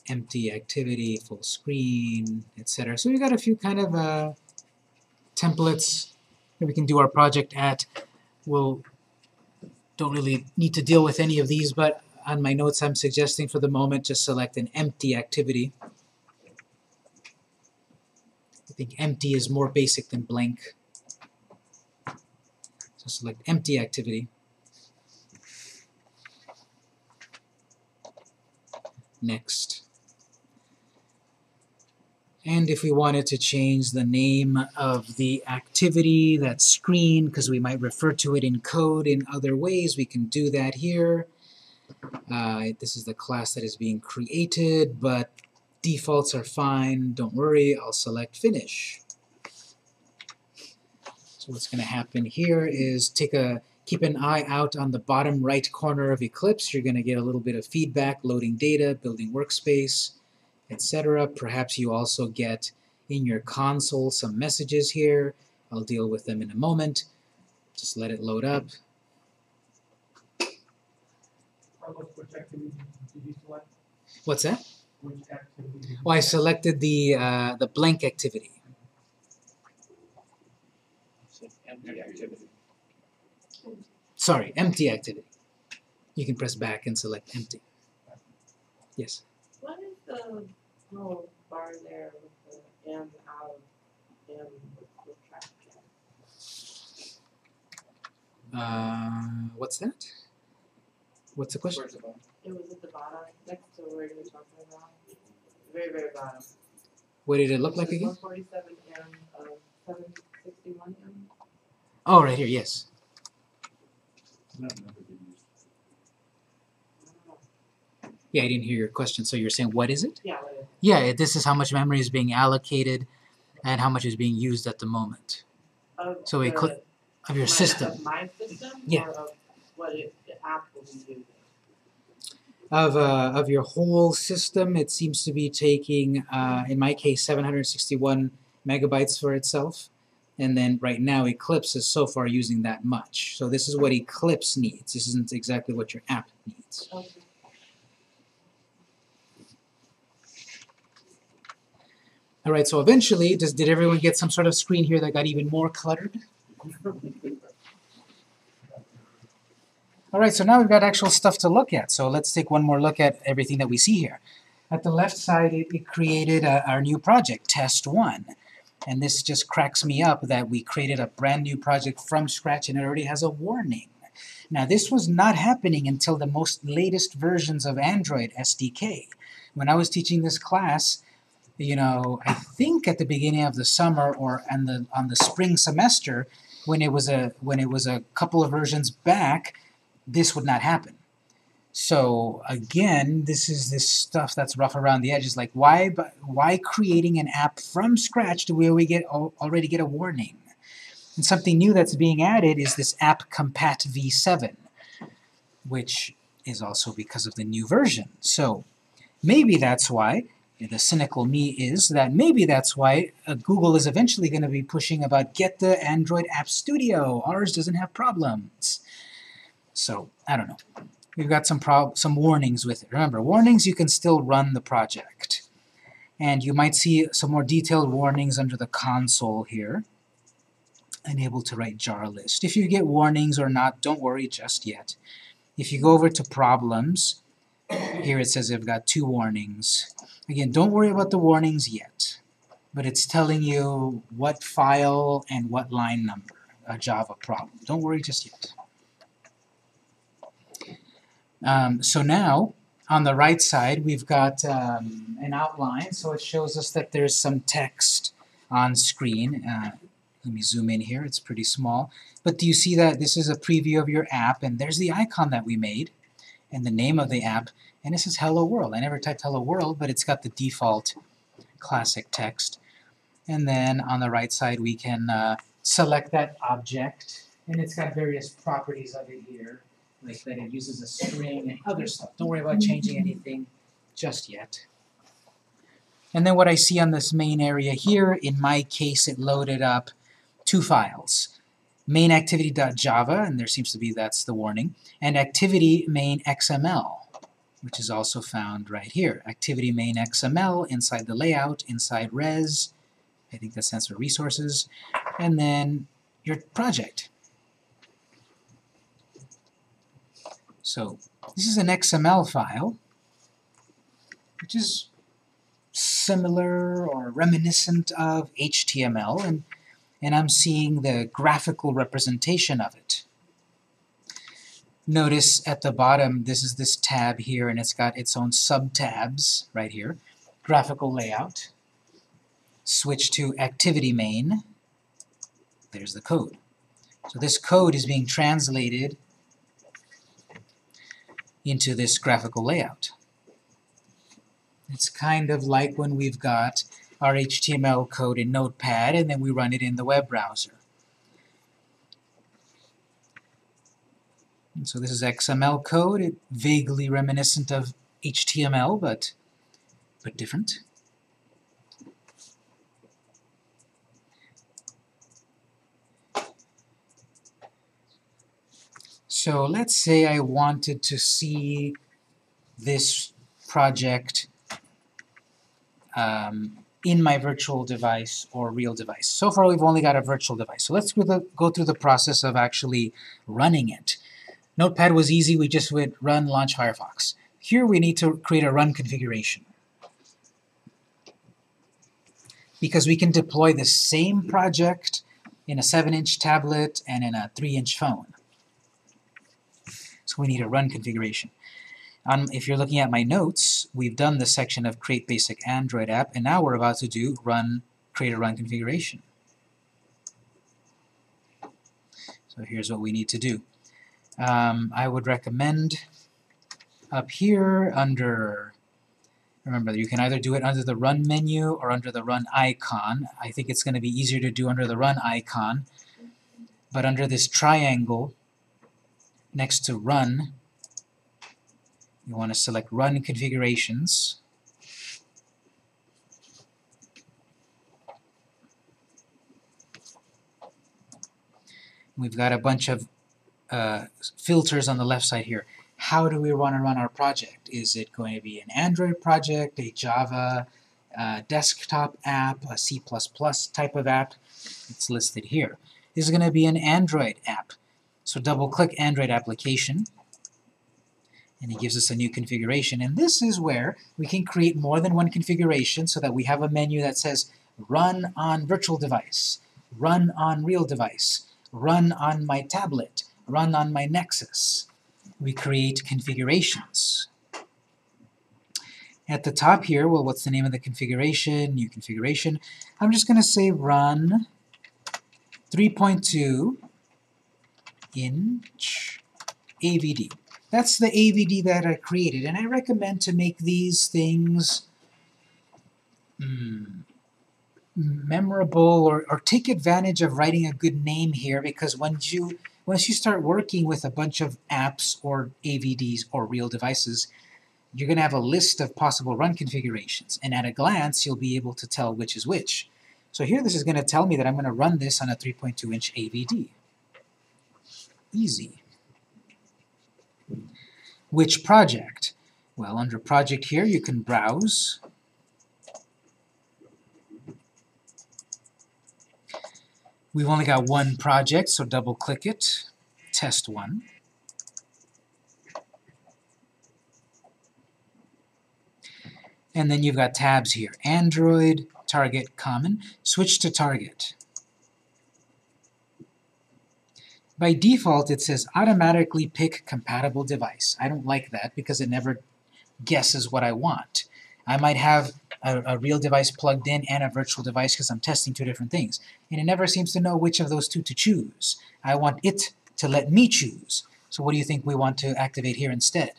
empty activity, full screen, etc. So we've got a few kind of uh, templates that we can do our project at. We'll don't really need to deal with any of these, but on my notes I'm suggesting for the moment just select an empty activity. I think empty is more basic than blank. So select empty activity. Next. And if we wanted to change the name of the activity, that screen, because we might refer to it in code in other ways, we can do that here. Uh, this is the class that is being created, but defaults are fine. Don't worry, I'll select Finish. So what's going to happen here is take a keep an eye out on the bottom right corner of Eclipse. You're going to get a little bit of feedback, loading data, building workspace etc. Perhaps you also get in your console some messages here. I'll deal with them in a moment. Just let it load up. Carlos, which activity did you select? What's that? Which activity? Oh, I selected the uh, the blank activity. So empty activity. Sorry, empty activity. You can press back and select empty. Yes. What is the little bar there with the M out of M with retraction? Uh, what's that? What's the question? The. It was at the bottom, next to where you were talking about. Very, very bottom. What did it look like again? M of seven sixty-one M. Oh, right here. Yes. Not never been used. I don't know. Yeah, I didn't hear your question. So you're saying what is it? Yeah, what is it? Yeah, this is how much memory is being allocated and how much is being used at the moment Of So the- click- of your my- system. Of my system? Yeah. What it, the app will be using? Of uh, of your whole system. It seems to be taking, uh, in my case, 761 megabytes for itself. And then right now Eclipse is so far using that much. So this is what Eclipse needs. This isn't exactly what your app needs. Okay. All right, so eventually, does, did everyone get some sort of screen here that got even more cluttered? All right, so now we've got actual stuff to look at. So let's take one more look at everything that we see here. At the left side, it, it created uh our new project, Test 1. And this just cracks me up that we created a brand new project from scratch and it already has a warning. Now, this was not happening until the most latest versions of Android SDK. When I was teaching this class, you know, I think at the beginning of the summer or and the on the spring semester, when it was a when it was a couple of versions back, this would not happen. So again, this is this stuff that's rough around the edges. Like why why creating an app from scratch to where we get already get a warning? And something new that's being added is this app compat v7, which is also because of the new version. So maybe that's why the cynical me is that maybe that's why uh, Google is eventually going to be pushing about get the Android App Studio. Ours doesn't have problems. So I don't know. We've got some some warnings with it. Remember, warnings you can still run the project, and you might see some more detailed warnings under the console here. Enable to write jar list. If you get warnings or not, don't worry just yet. If you go over to problems, here it says I've got two warnings. Again, don't worry about the warnings yet, but it's telling you what file and what line number, a Java problem. Don't worry just yet. Um, so now, on the right side, we've got um, an outline, so it shows us that there's some text on screen. Uh, Let me zoom in here, it's pretty small. But do you see that this is a preview of your app, and there's the icon that we made, and the name of the app, and this is Hello World. I never typed Hello World, but it's got the default classic text. And then on the right side, we can uh, select that object, and it's got various properties of it here, like that it uses a string and other stuff. Don't worry about mm-hmm. changing anything just yet. And then what I see on this main area here, in my case it loaded up two files. MainActivity.java, and there seems to be that's the warning, and activity main XML, which is also found right here. Activity main XML inside the layout, inside res, I think that stands for resources, and then your project. So this is an XML file, which is similar or reminiscent of HTML, and, and I'm seeing the graphical representation of it. Notice at the bottom, this is this tab here, and it's got its own sub-tabs right here. Graphical layout. Switch to activity main. There's the code. So this code is being translated into this graphical layout. It's kind of like when we've got our HTML code in Notepad and then we run it in the web browser. And so this is XML code, it vaguely reminiscent of HTML, but, but different. So let's say I wanted to see this project um, in my virtual device or real device. So far we've only got a virtual device. So let's go, through the process of actually running it. Notepad was easy, we just went run launch Firefox. Here we need to create a run configuration. Because we can deploy the same project in a 7-inch tablet and in a 3-inch phone. So we need a run configuration. Um, if you're looking at my notes, we've done the section of create basic Android app, and now we're about to do run create a run configuration. So here's what we need to do. Um, I would recommend up here under, remember you can either do it under the run menu or under the run icon. I think it's going to be easier to do under the run icon, but under this triangle next to run, you want to select Run Configurations. We've got a bunch of uh, filters on the left side here. How do we want to run our project? Is it going to be an Android project, a Java, uh, desktop app, a C++ type of app? It's listed here. This is going to be an Android app. So double-click Android application and it gives us a new configuration. And this is where we can create more than one configuration so that we have a menu that says run on virtual device, run on real device, run on my tablet, run on my Nexus. We create configurations. At the top here, well, what's the name of the configuration? New configuration. I'm just going to say run 3.2 inch AVD. That's the AVD that I created, and I recommend to make these things mm, memorable or, or take advantage of writing a good name here because once you once you start working with a bunch of apps or AVDs or real devices, you're going to have a list of possible run configurations, and at a glance you'll be able to tell which is which. So here this is going to tell me that I'm going to run this on a 3.2 inch AVD. Easy. Which project? Well, under project here, you can browse. We've only got one project, so double-click it. Test one. And then you've got tabs here. Android, Target, Common. Switch to Target. By default, it says automatically pick compatible device. I don't like that because it never guesses what I want. I might have a, a real device plugged in and a virtual device because I'm testing two different things. And it never seems to know which of those two to choose. I want it to let me choose. So what do you think we want to activate here instead?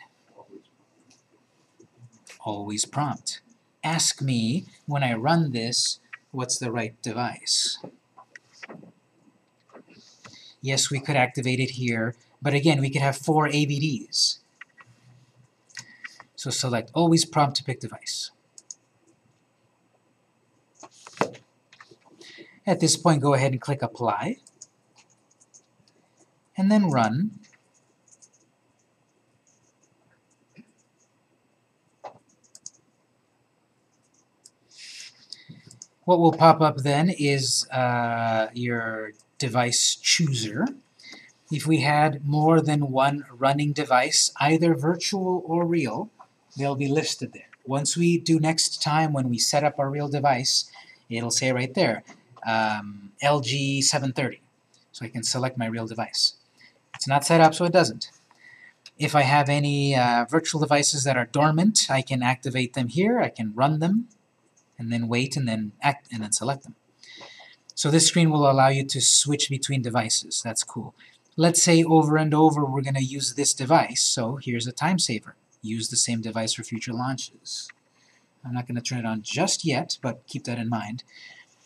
Always prompt. Ask me, when I run this, what's the right device? Yes, we could activate it here, but again, we could have four AVDs. So select always prompt to pick device. At this point, go ahead and click apply, and then run. What will pop up then is uh, your device chooser. If we had more than one running device, either virtual or real, they'll be listed there. Once we do next time when we set up our real device, it'll say right there, um, LG 730. So I can select my real device. It's not set up, so it doesn't. If I have any uh, virtual devices that are dormant, I can activate them here, I can run them, and then wait and then act and then select them. So this screen will allow you to switch between devices. That's cool. Let's say over and over we're going to use this device, so here's a time saver. Use the same device for future launches. I'm not going to turn it on just yet, but keep that in mind.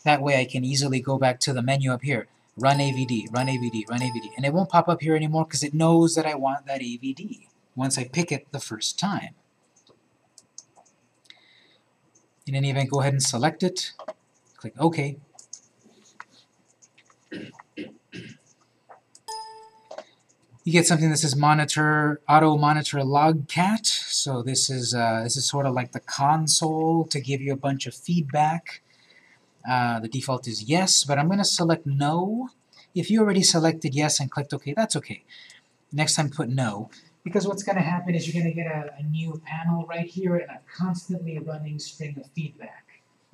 That way I can easily go back to the menu up here. Run AVD, run AVD, run AVD. And it won't pop up here anymore because it knows that I want that AVD once I pick it the first time. In any event, go ahead and select it. Click OK. You get something that says monitor auto monitor logcat. So this is uh, this is sort of like the console to give you a bunch of feedback. Uh, the default is yes, but I'm going to select no. If you already selected yes and clicked OK, that's okay. Next time put no, because what's going to happen is you're going to get a, a new panel right here and a constantly running string of feedback.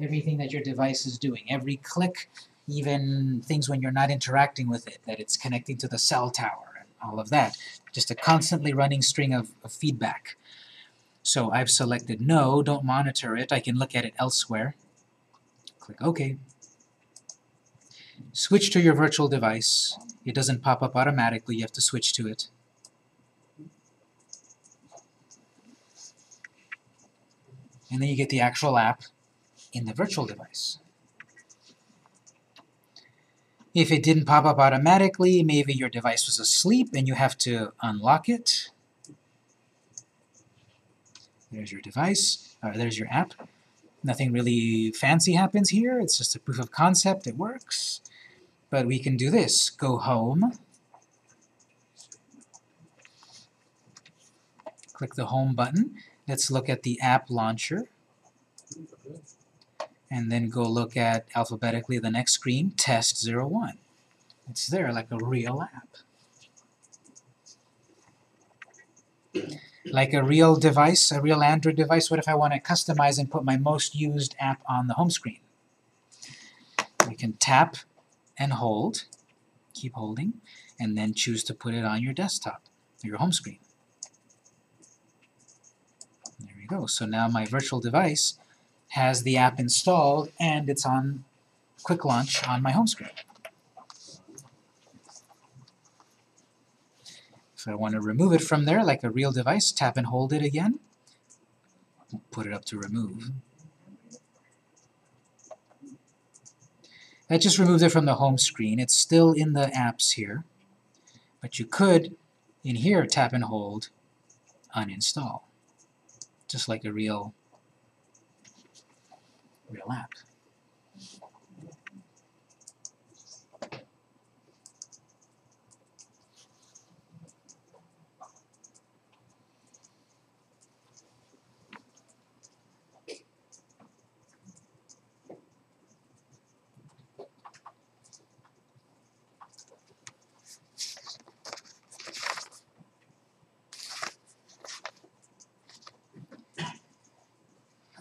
Everything that your device is doing, every click, even things when you're not interacting with it, that it's connecting to the cell tower all of that. Just a constantly running string of, of feedback. So I've selected no, don't monitor it, I can look at it elsewhere. Click OK. Switch to your virtual device. It doesn't pop up automatically, you have to switch to it. And then you get the actual app in the virtual device. If it didn't pop up automatically, maybe your device was asleep and you have to unlock it. There's your device, or there's your app. Nothing really fancy happens here, it's just a proof of concept, it works. But we can do this, go home, click the home button, let's look at the app launcher, and then go look at alphabetically the next screen, test 01. It's there like a real app. Like a real device, a real Android device, what if I want to customize and put my most used app on the home screen? You can tap and hold, keep holding, and then choose to put it on your desktop, your home screen. There we go. So now my virtual device has the app installed and it's on quick launch on my home screen. If I want to remove it from there like a real device, tap and hold it again, put it up to remove. That just removed it from the home screen. It's still in the apps here, but you could, in here, tap and hold, uninstall, just like a real real app.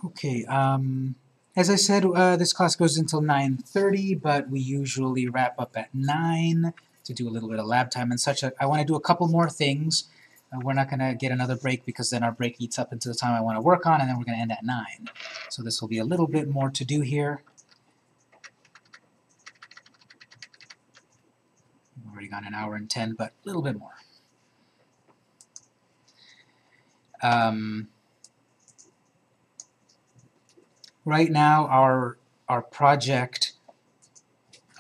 Okay, um, as I said, uh, this class goes until 9.30, but we usually wrap up at 9 to do a little bit of lab time and such. I want to do a couple more things Uh, we're not gonna get another break because then our break eats up into the time I wanna work on and then we're gonna end at nine. So this will be a little bit more to do here. We've already gone an hour and ten, but a little bit more. Um, right now, our our project,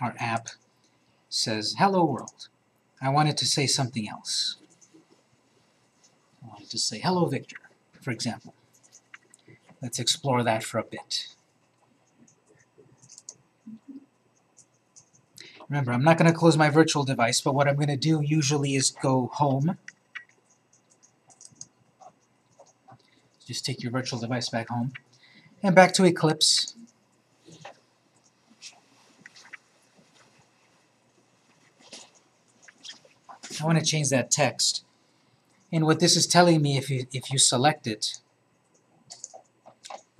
our app, says "Hello World." I wanted to say something else. I wanted to say "Hello Victor," for example. Let's explore that for a bit. Remember, I'm not going to close my virtual device, but what I'm going to do usually is go home. Just take your virtual device back home. And back to Eclipse. I want to change that text. And what this is telling me, if you, if you select it,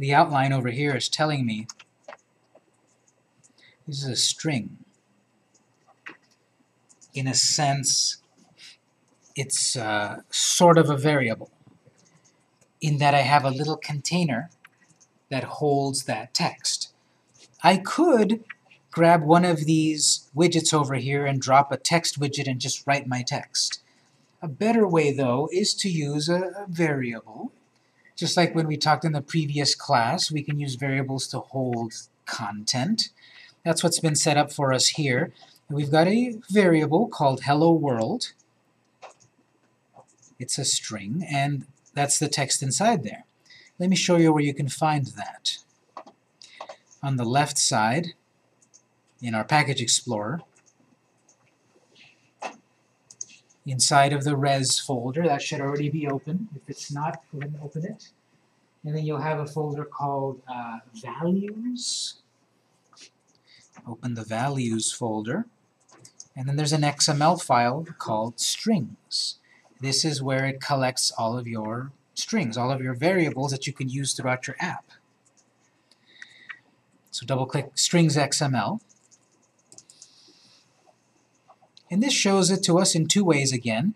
the outline over here is telling me this is a string. In a sense, it's uh, sort of a variable in that I have a little container that holds that text. I could grab one of these widgets over here and drop a text widget and just write my text. A better way, though, is to use a, a variable. Just like when we talked in the previous class, we can use variables to hold content. That's what's been set up for us here. We've got a variable called hello world. It's a string, and that's the text inside there. Let me show you where you can find that. On the left side, in our Package Explorer, inside of the res folder, that should already be open. If it's not, go ahead and open it. And then you'll have a folder called uh, values. Open the values folder. And then there's an XML file called strings. This is where it collects all of your strings, all of your variables that you can use throughout your app. So double click strings XML. And this shows it to us in two ways again,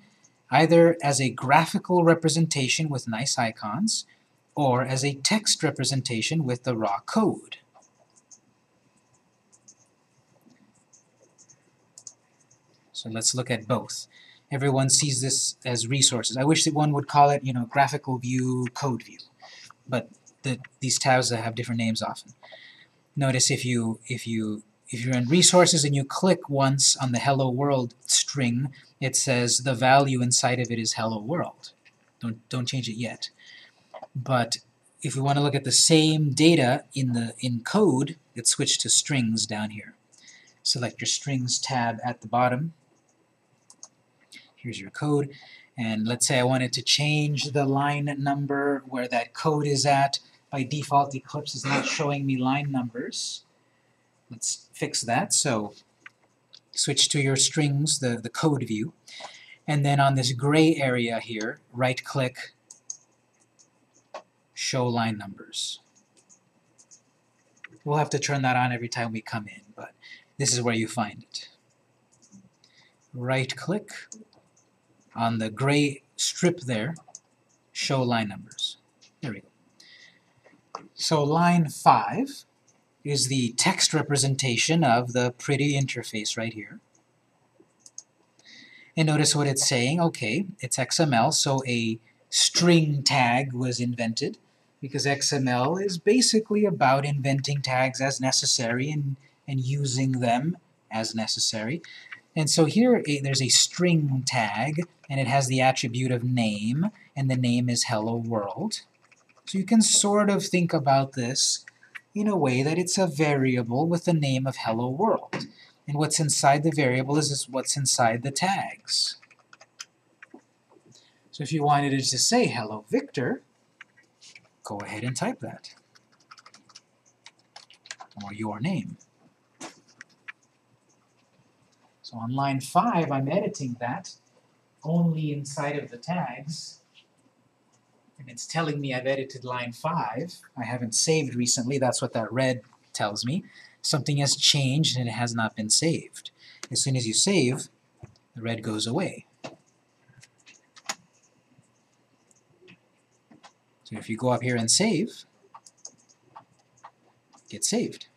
either as a graphical representation with nice icons, or as a text representation with the raw code. So let's look at both. Everyone sees this as resources. I wish that one would call it, you know, graphical view, code view, but the, these tabs have different names often. Notice if you if you if you're in resources and you click once on the hello world string, it says the value inside of it is hello world. Don't don't change it yet. But if we want to look at the same data in the in code, it's switched to strings down here. Select your strings tab at the bottom. Here's your code. And let's say I wanted to change the line number where that code is at. By default, Eclipse is not showing me line numbers. Let's fix that. So switch to your strings, the, the code view. And then on this gray area here, right-click, show line numbers. We'll have to turn that on every time we come in, but this is where you find it. Right-click on the gray strip there, show line numbers. There we go. So line 5 is the text representation of the pretty interface right here. And notice what it's saying. Okay, it's XML, so a string tag was invented because XML is basically about inventing tags as necessary and, and using them as necessary. And so here a, there's a string tag, and it has the attribute of name, and the name is hello world. So you can sort of think about this in a way that it's a variable with the name of hello world. And what's inside the variable is what's inside the tags. So if you wanted it to say hello Victor, go ahead and type that. Or your name. So on line 5, I'm editing that only inside of the tags. And it's telling me I've edited line 5. I haven't saved recently, that's what that red tells me. Something has changed and it has not been saved. As soon as you save, the red goes away. So if you go up here and save, get saved.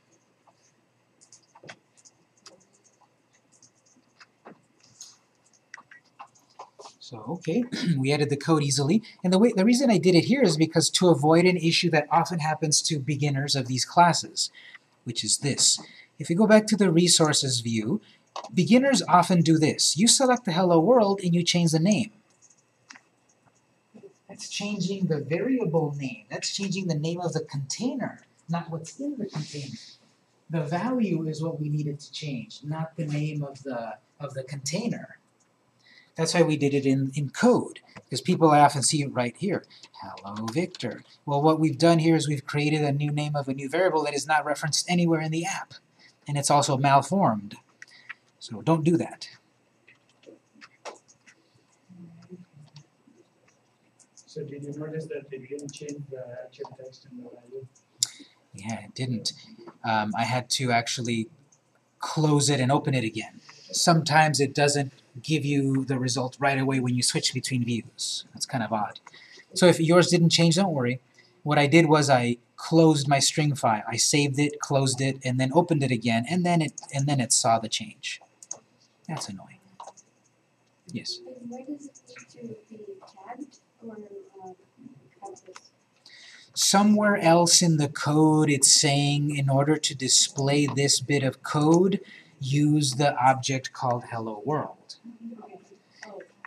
So, okay, [CLEARS THROAT] we added the code easily. And the way the reason I did it here is because to avoid an issue that often happens to beginners of these classes, which is this. If you go back to the resources view, beginners often do this. You select the hello world and you change the name. That's changing the variable name. That's changing the name of the container, not what's in the container. The value is what we needed to change, not the name of the of the container. That's why we did it in, in code, because people often see it right here. Hello, Victor. Well, what we've done here is we've created a new name of a new variable that is not referenced anywhere in the app. And it's also malformed. So don't do that. So did you notice that they didn't change the actual text and the value? Yeah, it didn't. Um, I had to actually close it and open it again. Sometimes it doesn't give you the result right away when you switch between views. That's kind of odd. So if yours didn't change, don't worry. What I did was I closed my string file. I saved it, closed it, and then opened it again, and then it and then it saw the change. That's annoying. Yes. And why does it need to be tagged or have this? Somewhere else in the code it's saying in order to display this bit of code, use the object called hello world.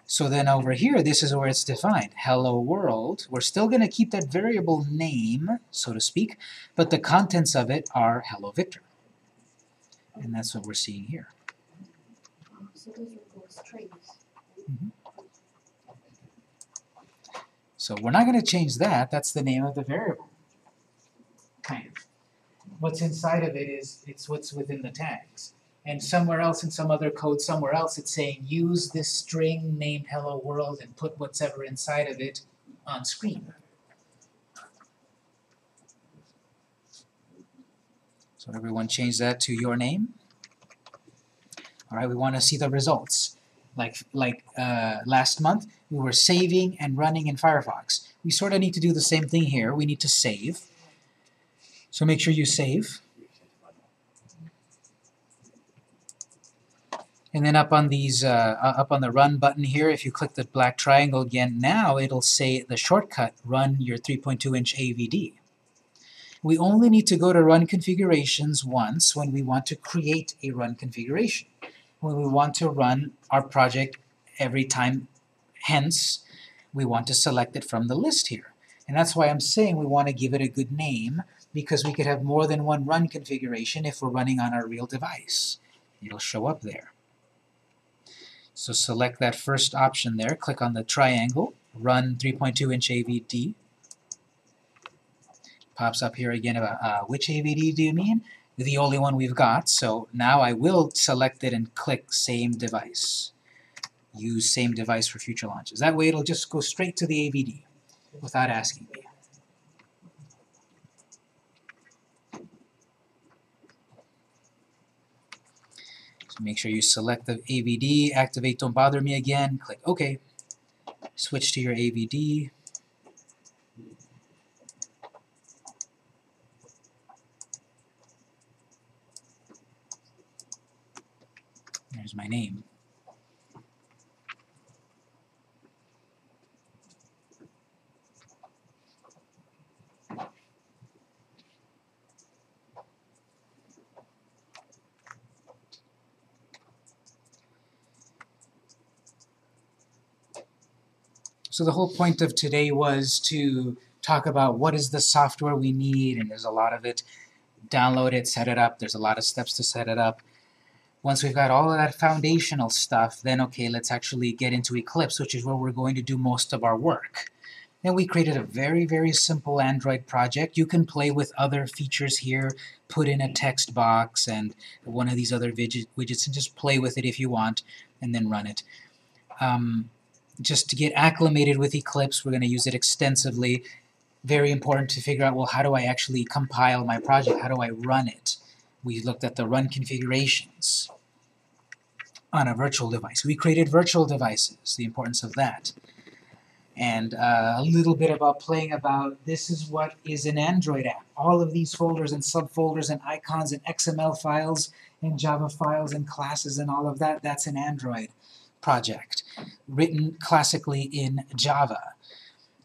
So then over here, this is where it's defined. Hello world. We're still going to keep that variable name, so to speak, but the contents of it are hello Victor. And that's what we're seeing here. so those are those strings. Mm-hmm. So we're not going to change that. That's the name of the variable. Kind of. What's inside of it is it's what's within the tags. And somewhere else in some other code, somewhere else, it's saying use this string named hello world and put whatever inside of it on screen. So everyone change that to your name. All right, we want to see the results. Like like uh, last month, we were saving and running in Firefox. We sort of need to do the same thing here. We need to save. So make sure you save. And then up on these, uh, uh, up on the run button here, if you click the black triangle again, now it'll say the shortcut, run your 3.2 inch AVD. We only need to go to run configurations once when we want to create a run configuration. When we want to run our project every time, hence, we want to select it from the list here. And that's why I'm saying we want to give it a good name because we could have more than one run configuration if we're running on our real device. It'll show up there. So select that first option there, click on the triangle, run 3.2 inch AVD. Pops up here again about uh, which AVD do you mean? The only one we've got, so now I will select it and click same device. Use same device for future launches. That way it'll just go straight to the AVD without asking me. So make sure you select the AVD, activate Don't Bother Me again, click OK. Switch to your AVD. There's my name. So the whole point of today was to talk about what is the software we need, and there's a lot of it. Download it, set it up, there's a lot of steps to set it up. Once we've got all of that foundational stuff, then okay, let's actually get into Eclipse, which is where we're going to do most of our work. Then we created a very, very simple Android project. You can play with other features here, put in a text box and one of these other widgets and just play with it if you want, and then run it. Um, just to get acclimated with Eclipse, we're going to use it extensively. Very important to figure out, well, how do I actually compile my project? How do I run it? We looked at the run configurations on a virtual device. We created virtual devices, the importance of that. and uh, a little bit about playing about this is what is an Android app. All of these folders and subfolders and icons and XML files and Java files and classes and all of that, that's an Android project written classically in Java.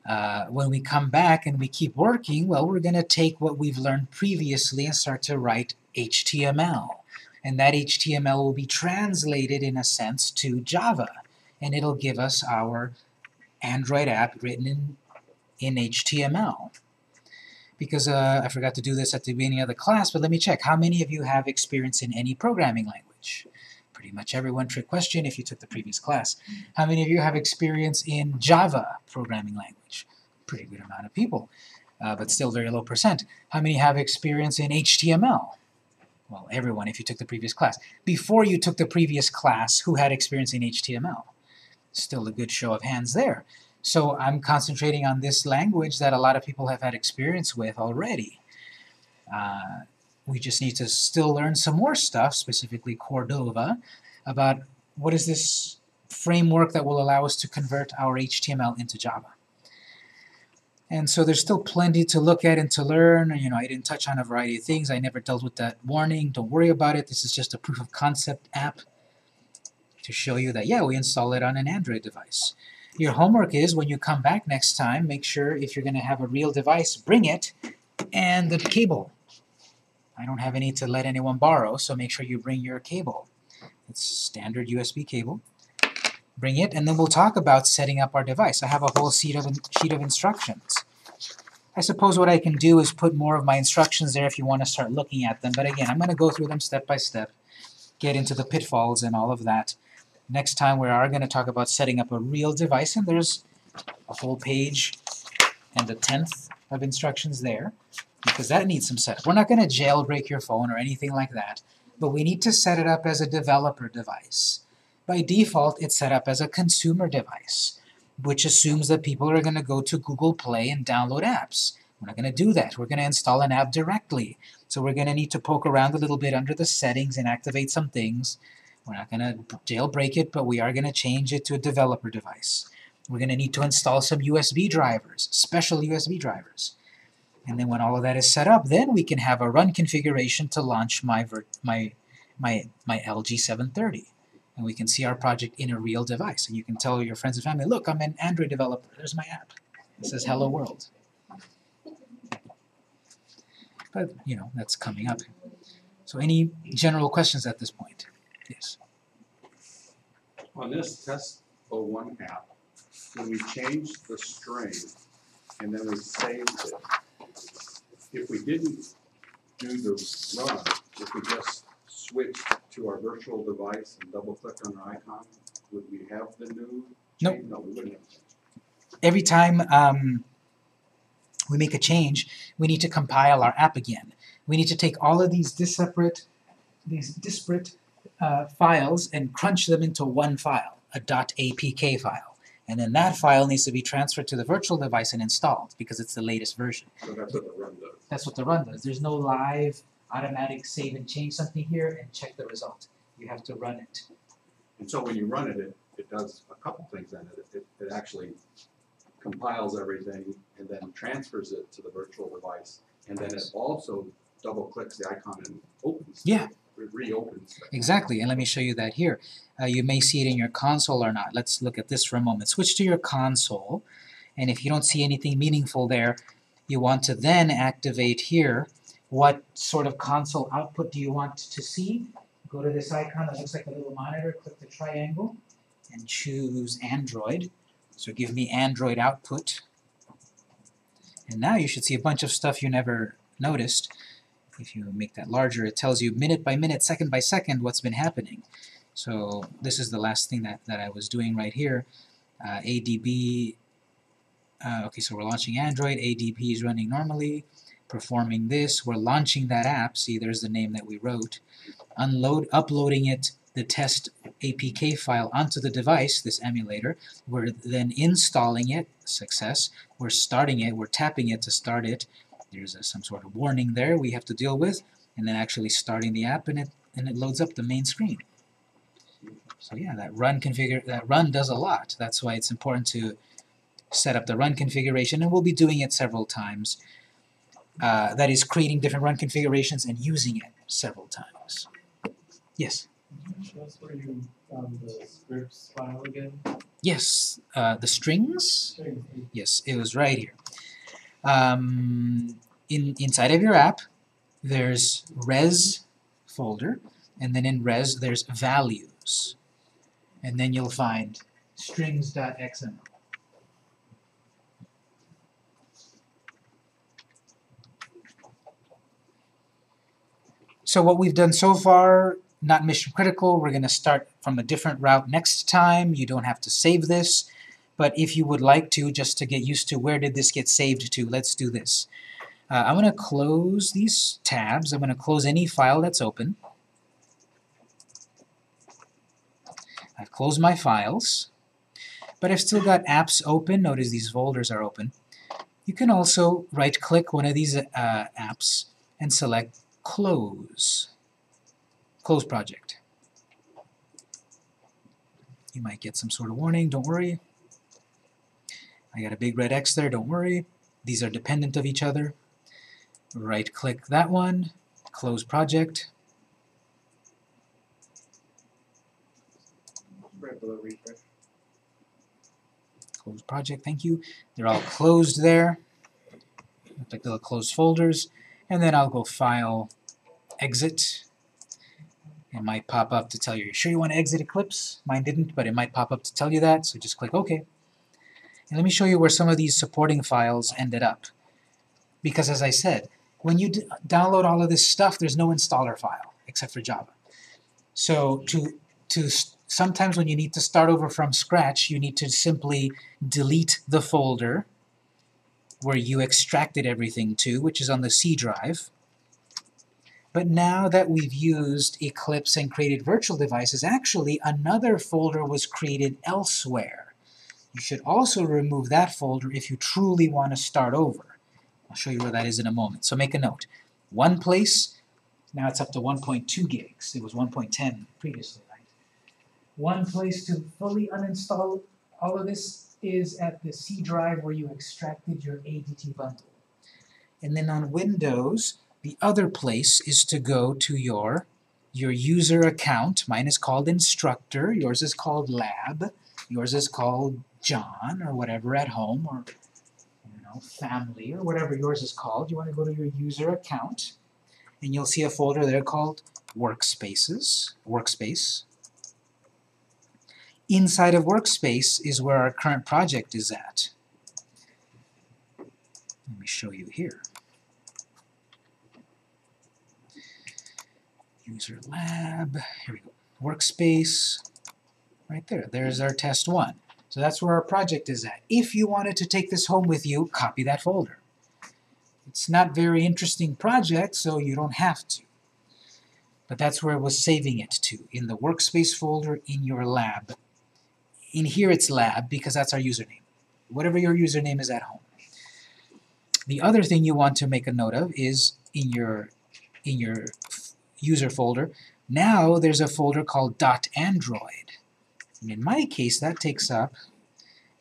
Uh, when we come back and we keep working, well, we're going to take what we've learned previously and start to write HTML. And that HTML will be translated, in a sense, to Java. And it'll give us our Android app written in, in HTML. Because uh, I forgot to do this at the beginning of the class, but let me check. How many of you have experience in any programming language? Pretty much everyone. Trick question if you took the previous class. How many of you have experience in Java programming language? Pretty good amount of people, uh, but still very low percent. How many have experience in HTML? Well, everyone if you took the previous class. Before you took the previous class, who had experience in HTML? Still a good show of hands there. So I'm concentrating on this language that a lot of people have had experience with already. Uh, we just need to still learn some more stuff, specifically Cordova, about what is this framework that will allow us to convert our HTML into Java. And so there's still plenty to look at and to learn. You know, I didn't touch on a variety of things. I never dealt with that warning. Don't worry about it. This is just a proof of concept app to show you that, yeah, we install it on an Android device. Your homework is when you come back next time, make sure if you're going to have a real device, bring it and the cable. I don't have any to let anyone borrow, so make sure you bring your cable. It's standard USB cable. Bring it, and then we'll talk about setting up our device. I have a whole sheet of, sheet of instructions. I suppose what I can do is put more of my instructions there if you want to start looking at them, but again, I'm going to go through them step by step, get into the pitfalls and all of that. Next time we are going to talk about setting up a real device, and there's a whole page and a tenth of instructions there, because that needs some setup. We're not going to jailbreak your phone or anything like that, but we need to set it up as a developer device. By default, it's set up as a consumer device, which assumes that people are going to go to Google Play and download apps. We're not going to do that. We're going to install an app directly. So we're going to need to poke around a little bit under the settings and activate some things. We're not going to jailbreak it, but we are going to change it to a developer device. We're going to need to install some USB drivers, special USB drivers. And then when all of that is set up, then we can have a run configuration to launch my, my, my, my LG 730. And we can see our project in a real device. And you can tell your friends and family, look, I'm an Android developer. There's my app. It says Hello World. But, you know, that's coming up. So any general questions at this point? Yes. On this test 01 app, when we change the string and then we saved it, if we didn't do the run, if we just switched to our virtual device and double click on the icon, would we have the new Nope. change? No, we wouldn't have. Every time um, we make a change, we need to compile our app again. We need to take all of these disparate, these disparate uh, files and crunch them into one file, a dot .apk file. And then that file needs to be transferred to the virtual device and installed because it's the latest version. So that's what the run does. That's what the run does. There's no live automatic save and change something here and check the result. You have to run it. And so when you run it, it, it does a couple things in it. It, it actually compiles everything and then transfers it to the virtual device. And then it also double clicks the icon and opens. Yeah. It reopens. Exactly, and let me show you that here. Uh, you may see it in your console or not. Let's look at this for a moment. Switch to your console, and if you don't see anything meaningful there, you want to then activate here. What sort of console output do you want to see? Go to this icon that looks like a little monitor, click the triangle, and choose Android. So give me Android output. And now you should see a bunch of stuff you never noticed. If you make that larger, it tells you minute by minute, second by second, what's been happening. So this is the last thing that, that I was doing right here. Uh, ADB, uh, okay, so we're launching Android, ADB is running normally, performing this, we're launching that app, see there's the name that we wrote, unload, uploading it, the test APK file onto the device, this emulator, we're then installing it, success, we're starting it, we're tapping it to start it, there's a, some sort of warning there we have to deal with, and then actually starting the app and it, and it loads up the main screen. So yeah, that run configure that run does a lot. That's why it's important to set up the run configuration, and we'll be doing it several times. Uh, that is creating different run configurations and using it several times. Yes? That's where you found the scripts file again. Yes, uh, the strings? Yes, it was right here. Um, in inside of your app, there's res folder, and then in res there's values, and then you'll find strings.xml. So what we've done so far, not mission critical, we're going to start from a different route next time. You don't have to save this, but if you would like to, just to get used to where did this get saved to, let's do this. Uh, I'm going to close these tabs. I'm going to close any file that's open. I've closed my files, but I've still got apps open. Notice these folders are open. You can also right-click one of these uh, apps and select Close. Close project. You might get some sort of warning, don't worry. I got a big red X there, don't worry. These are dependent of each other. Right-click that one, close project. Right below refresh. Close project, thank you. They're all closed there. Look like little closed folders. And then I'll go File, Exit. It might pop up to tell you, are you sure you want to exit Eclipse? Mine didn't, but it might pop up to tell you that, so just click OK. And let me show you where some of these supporting files ended up. Because as I said, when you download all of this stuff, there's no installer file, except for Java. So to, to sometimes when you need to start over from scratch, you need to simply delete the folder where you extracted everything to, which is on the C drive. But now that we've used Eclipse and created virtual devices, actually another folder was created elsewhere. You should also remove that folder if you truly want to start over. I'll show you where that is in a moment. So make a note. One place, now it's up to 1.2 gigs. It was 1.10 previously, right? One place to fully uninstall all of this is at the C drive where you extracted your ADT bundle. And then on Windows, the other place is to go to your, your user account. Mine is called instructor, yours is called lab, yours is called John or whatever at home or you know, family or whatever yours is called. You want to go to your user account and you'll see a folder there called workspaces, workspace. Inside of Workspace is where our current project is at. Let me show you here. User Lab, here we go. Workspace, right there. There's our test one. So that's where our project is at. If you wanted to take this home with you, copy that folder. It's not very interesting project, so you don't have to. But that's where it was saving it to, in the workspace folder in your lab in here it's lab because that's our username. Whatever your username is at home. The other thing you want to make a note of is in your in your user folder, now there's a folder called .android. And in my case, that takes up,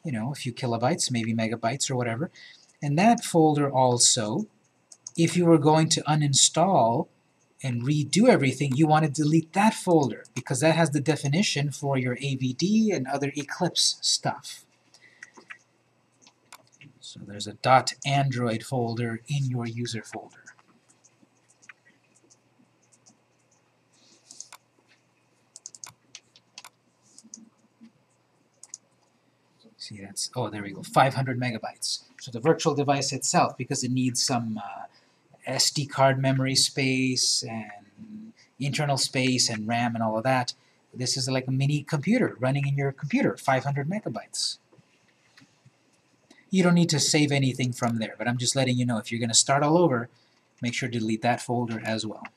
you know, a few kilobytes, maybe megabytes or whatever. And that folder also, if you were going to uninstall and redo everything, you want to delete that folder because that has the definition for your AVD and other Eclipse stuff. So there's a .android folder in your user folder. See, that's, oh, there we go, 500 megabytes. So the virtual device itself, because it needs some uh, SD card memory space and internal space and RAM and all of that. This is like a mini computer running in your computer, 500 megabytes. You don't need to save anything from there, but I'm just letting you know if you're going to start all over, make sure to delete that folder as well.